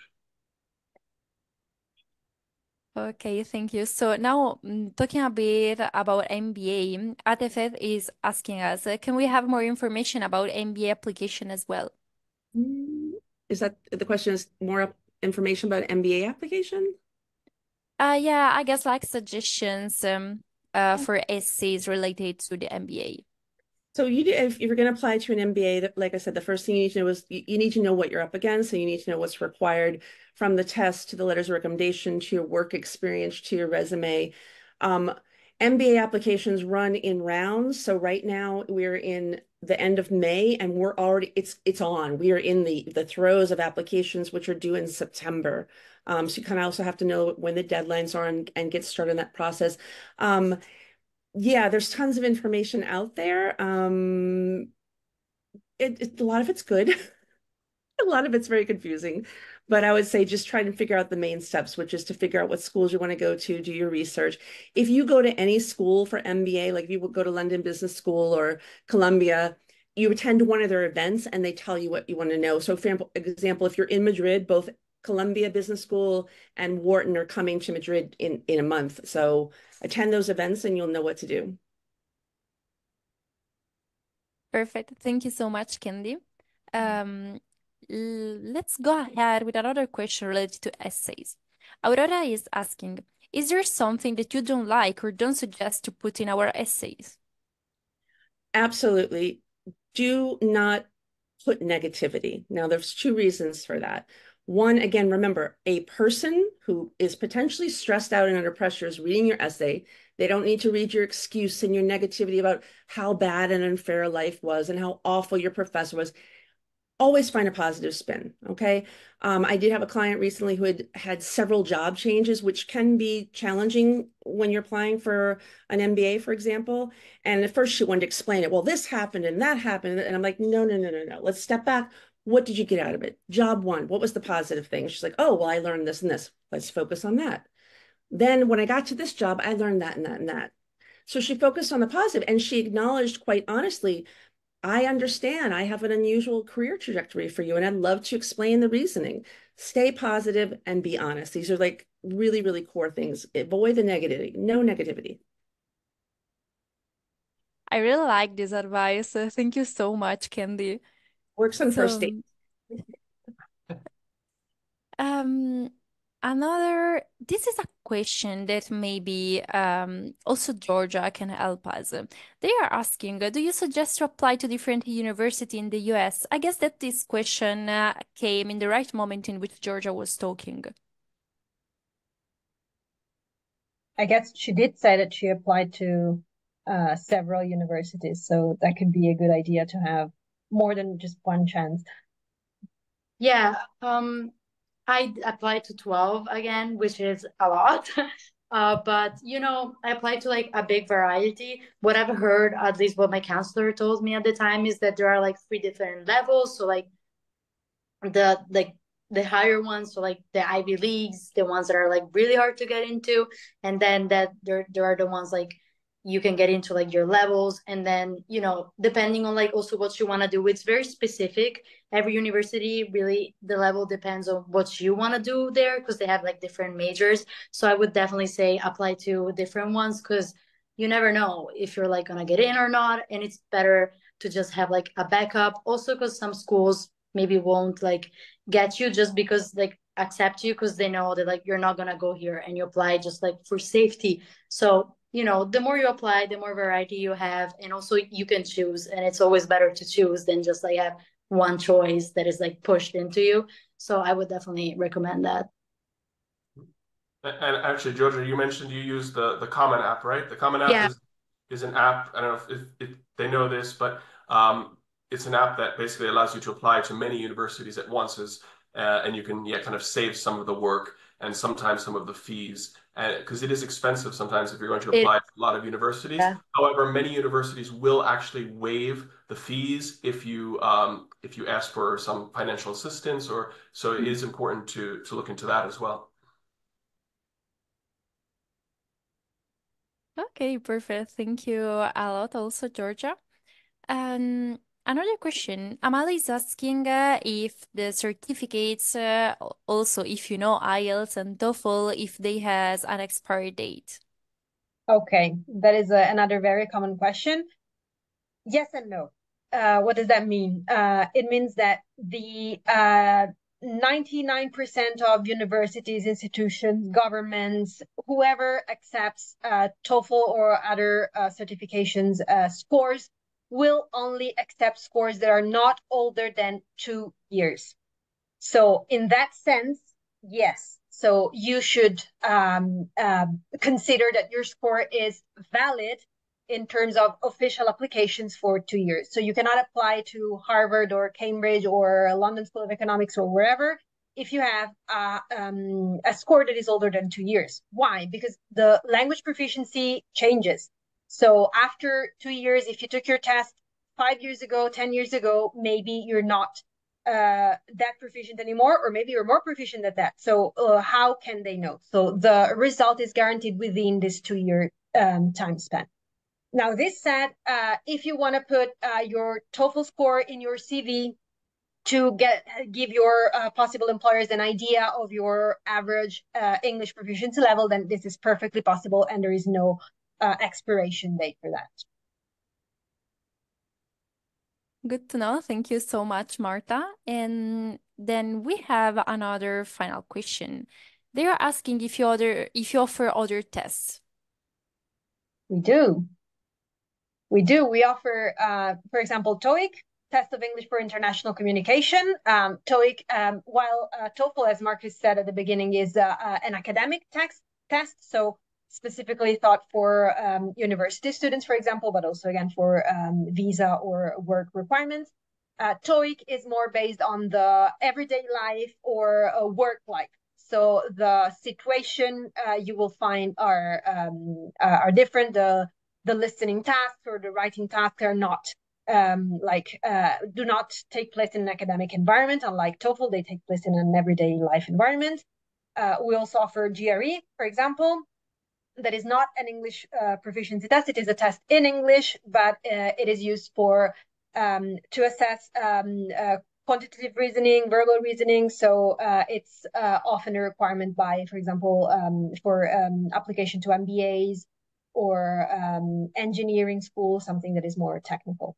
Okay, thank you. So now, mm, talking a bit about MBA, ATFED is asking us, uh, can we have more information about MBA application as well? Mm, Is that the question is more information about MBA application? Uh, yeah, I guess like suggestions um, uh, for essays related to the MBA. So you do, if, you're going to apply to an MBA, like I said, the first thing you need to know is you, you need to know what you're up against. So you need to know what's required from the test to the letters of recommendation to your work experience to your resume. Um, MBA applications run in rounds. So right now we're in the end of May and we're already it's it's on. We are in the the throes of applications which are due in September. Um, so you kind of also have to know when the deadlines are and, and get started in that process. Um, yeah, there's tons of information out there. Um, it, it, a lot of it's good. (laughs) a lot of it's very confusing, but I would say just try and figure out the main steps, which is to figure out what schools you want to go to, do your research. If you go to any school for MBA, like if you would go to London Business School or Columbia, you attend one of their events and they tell you what you want to know. So, for example, if you're in Madrid, both Columbia Business School and Wharton are coming to Madrid in, in a month. So attend those events and you'll know what to do. Perfect. Thank you so much, Candy. Um, let's go ahead with another question related to essays. Aurora is asking, is there something that you don't like or don't suggest to put in our essays? Absolutely. Do not put negativity. Now, there's two reasons for that. One, again, remember, a person who is potentially stressed out and under pressure is reading your essay. They don't need to read your excuse and your negativity about how bad and unfair life was and how awful your professor was always find a positive spin. Okay. Um, I did have a client recently who had had several job changes, which can be challenging when you're applying for an MBA, for example. And at first she wanted to explain it. Well, this happened and that happened. And I'm like, no, no, no, no, no. Let's step back. What did you get out of it? Job one. What was the positive thing? She's like, oh, well, I learned this and this. Let's focus on that. Then when I got to this job, I learned that and that and that. So she focused on the positive and she acknowledged quite honestly I understand I have an unusual career trajectory for you, and I'd love to explain the reasoning. Stay positive and be honest. These are like really, really core things. Avoid the negativity, no negativity. I really like this advice. Uh, thank you so much, Candy. Works on first So, date. (laughs) um, another, this is a question that maybe um, also Georgia can help us. They are asking, uh, do you suggest to apply to different university in the US? I guess that this question uh, came in the right moment in which Georgia was talking. I guess she did say that she applied to uh, several universities, so that could be a good idea to have more than just one chance. Yeah, um, I applied to 12 again, which is a lot. (laughs) Uh, but you know, I applied to like a big variety. What I've heard, at least what my counselor told me at the time, is that there are like three different levels. So like the like the higher ones, so like the Ivy Leagues, the ones that are like really hard to get into, and then that there there are the ones like you can get into like your levels and then you know depending on like also what you want to do it's very specific. Every university really the level depends on what you want to do there because they have like different majors. So i would definitely say apply to different ones because you never know if you're like gonna get in or not and it's better to just have like a backup. Also because some schools maybe won't like get you just because like accept you because they know that like you're not gonna go here and you apply just like for safety. So you know the more you apply the more variety you have and also you can choose and it's always better to choose than just like have one choice that is like pushed into you. So i would definitely recommend that. And actually georgia you mentioned you use the the common app right? The common app yeah. is, is an app i don't know if, if, if they know this but um, it's an app that basically allows you to apply to many universities at once as, uh, and you can yeah kind of save some of the work and sometimes some of the fees because it is expensive sometimes if you're going to apply it, to a lot of universities. Yeah. However, many universities will actually waive the fees if you um, if you ask for some financial assistance, or so it is important to to look into that as well. Okay, perfect. Thank you a lot, also, Georgia. Um, Another question. Amal is asking uh, if the certificates, uh, also if you know IELTS and TOEFL, if they has an expiry date. Okay, that is a, another very common question. Yes and no. Uh, what does that mean? Uh, it means that the 99% of universities, institutions, governments, whoever accepts TOEFL or other certifications scores will only accept scores that are not older than two years. So in that sense, yes. So you should um, um, consider that your score is valid in terms of official applications for two years. So you cannot apply to Harvard or Cambridge or London School of Economics or wherever if you have uh, um, a score that is older than two years. Why? Because the language proficiency changes. So after two years, if you took your test five years ago, 10 years ago, maybe you're not uh, that proficient anymore, or maybe you're more proficient at that. So uh, how can they know? So the result is guaranteed within this two-year um, time span. Now, this said, uh, if you want to put uh, your TOEFL score in your CV to get give your uh, possible employers an idea of your average uh, English proficiency level, then this is perfectly possible, and there is no uh, expiration date for that. Good to know. Thank you so much, Marta. And then we have another final question. They are asking if you other if you offer other tests. We do. We do. We offer, uh, for example, TOEIC, Test of English for International Communication. Um, TOEIC, um, while uh, TOEFL, as Marcus said at the beginning, is uh, uh an academic text test. So specifically thought for um, university students, for example, but also again for um, visa or work requirements. Uh, TOEIC is more based on the everyday life or uh, work life. So the situation uh, you will find are um, uh, are different. The the listening tasks or the writing tasks are not um, like uh, do not take place in an academic environment. Unlike TOEFL, they take place in an everyday life environment. Uh, we also offer GRE, for example, that is not an English uh, proficiency test. It is a test in English, but uh, it is used for um, to assess um, uh, quantitative reasoning, verbal reasoning. So uh, it's uh, often a requirement by, for example, um, for um, application to MBAs or um, engineering school, something that is more technical.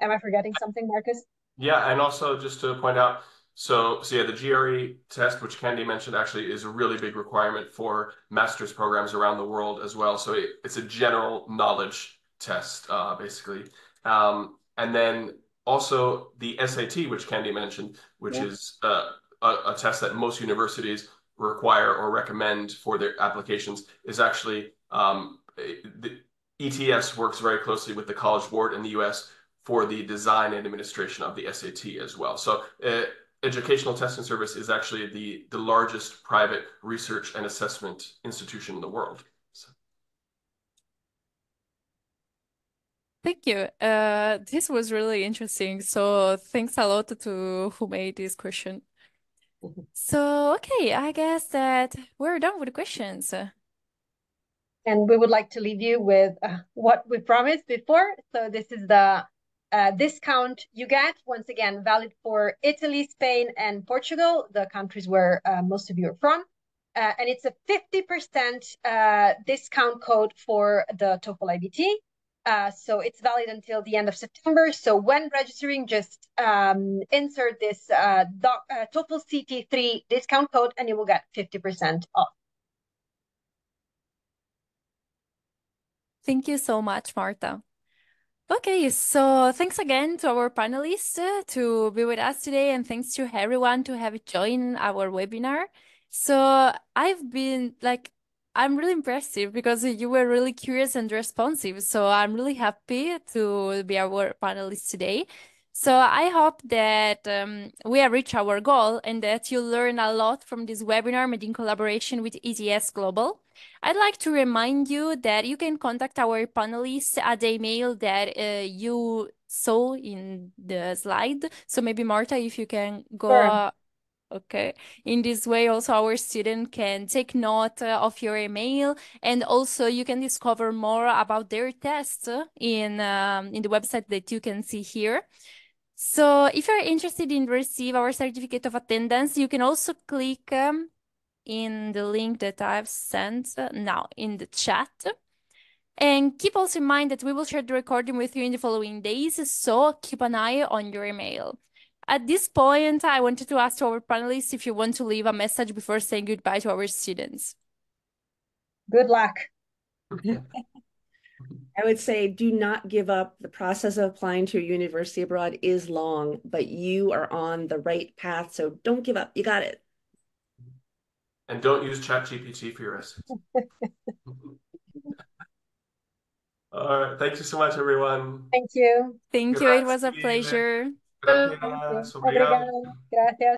Am I forgetting something, Marcus? Yeah, and also just to point out, so, so yeah, the GRE test, which Candy mentioned, actually is a really big requirement for master's programs around the world as well. So it, it's a general knowledge test, uh, basically. Um, and then also the SAT, which Candy mentioned, which yeah. is uh, a, a, test that most universities require or recommend for their applications, is actually um, the ETS works very closely with the College Board in the US for the design and administration of the SAT as well. So uh, Educational Testing Service is actually the, the largest private research and assessment institution in the world. So. Thank you. Uh, this was really interesting. So thanks a lot to who made this question. So, okay, I guess that we're done with the questions. And we would like to leave you with uh, what we promised before. So this is the uh, discount you get, once again, valid for Italy, Spain, and Portugal, the countries where uh, most of you are from. Uh, and it's a 50% uh, discount code for the TOEFL IBT. Uh, so it's valid until the end of September. So when registering, just um, insert this uh, doc, TOEFL CT3 discount code and you will get 50% off. Thank you so much, Marta. Okay, so thanks again to our panelists uh, to be with us today, and thanks to everyone to have joined our webinar. So I've been like, I'm really impressive because you were really curious and responsive. So I'm really happy to be our panelist today. So I hope that um, we have reached our goal and that you learn a lot from this webinar made in collaboration with ETS Global. I'd like to remind you that you can contact our panelists at the email that uh, you saw in the slide. So maybe Marta, if you can go. Sure. Okay. In this way, also our student can take note uh, of your email, and also you can discover more about their tests in um, in the website that you can see here. So if you're interested in receive our certificate of attendance, you can also click um, in the link that I've sent now in the chat. And keep also in mind that we will share the recording with you in the following days, so keep an eye on your email. At this point, I wanted to ask our panelists if you want to leave a message before saying goodbye to our students. Good luck. I would say do not give up. The process of applying to a university abroad is long, but you are on the right path. So don't give up. You got it. And don't use ChatGPT for your essays. (laughs) All right. Thank you so much, everyone. Thank you. Thank you. It was a pleasure. Gracias. Obrigado. Gracias.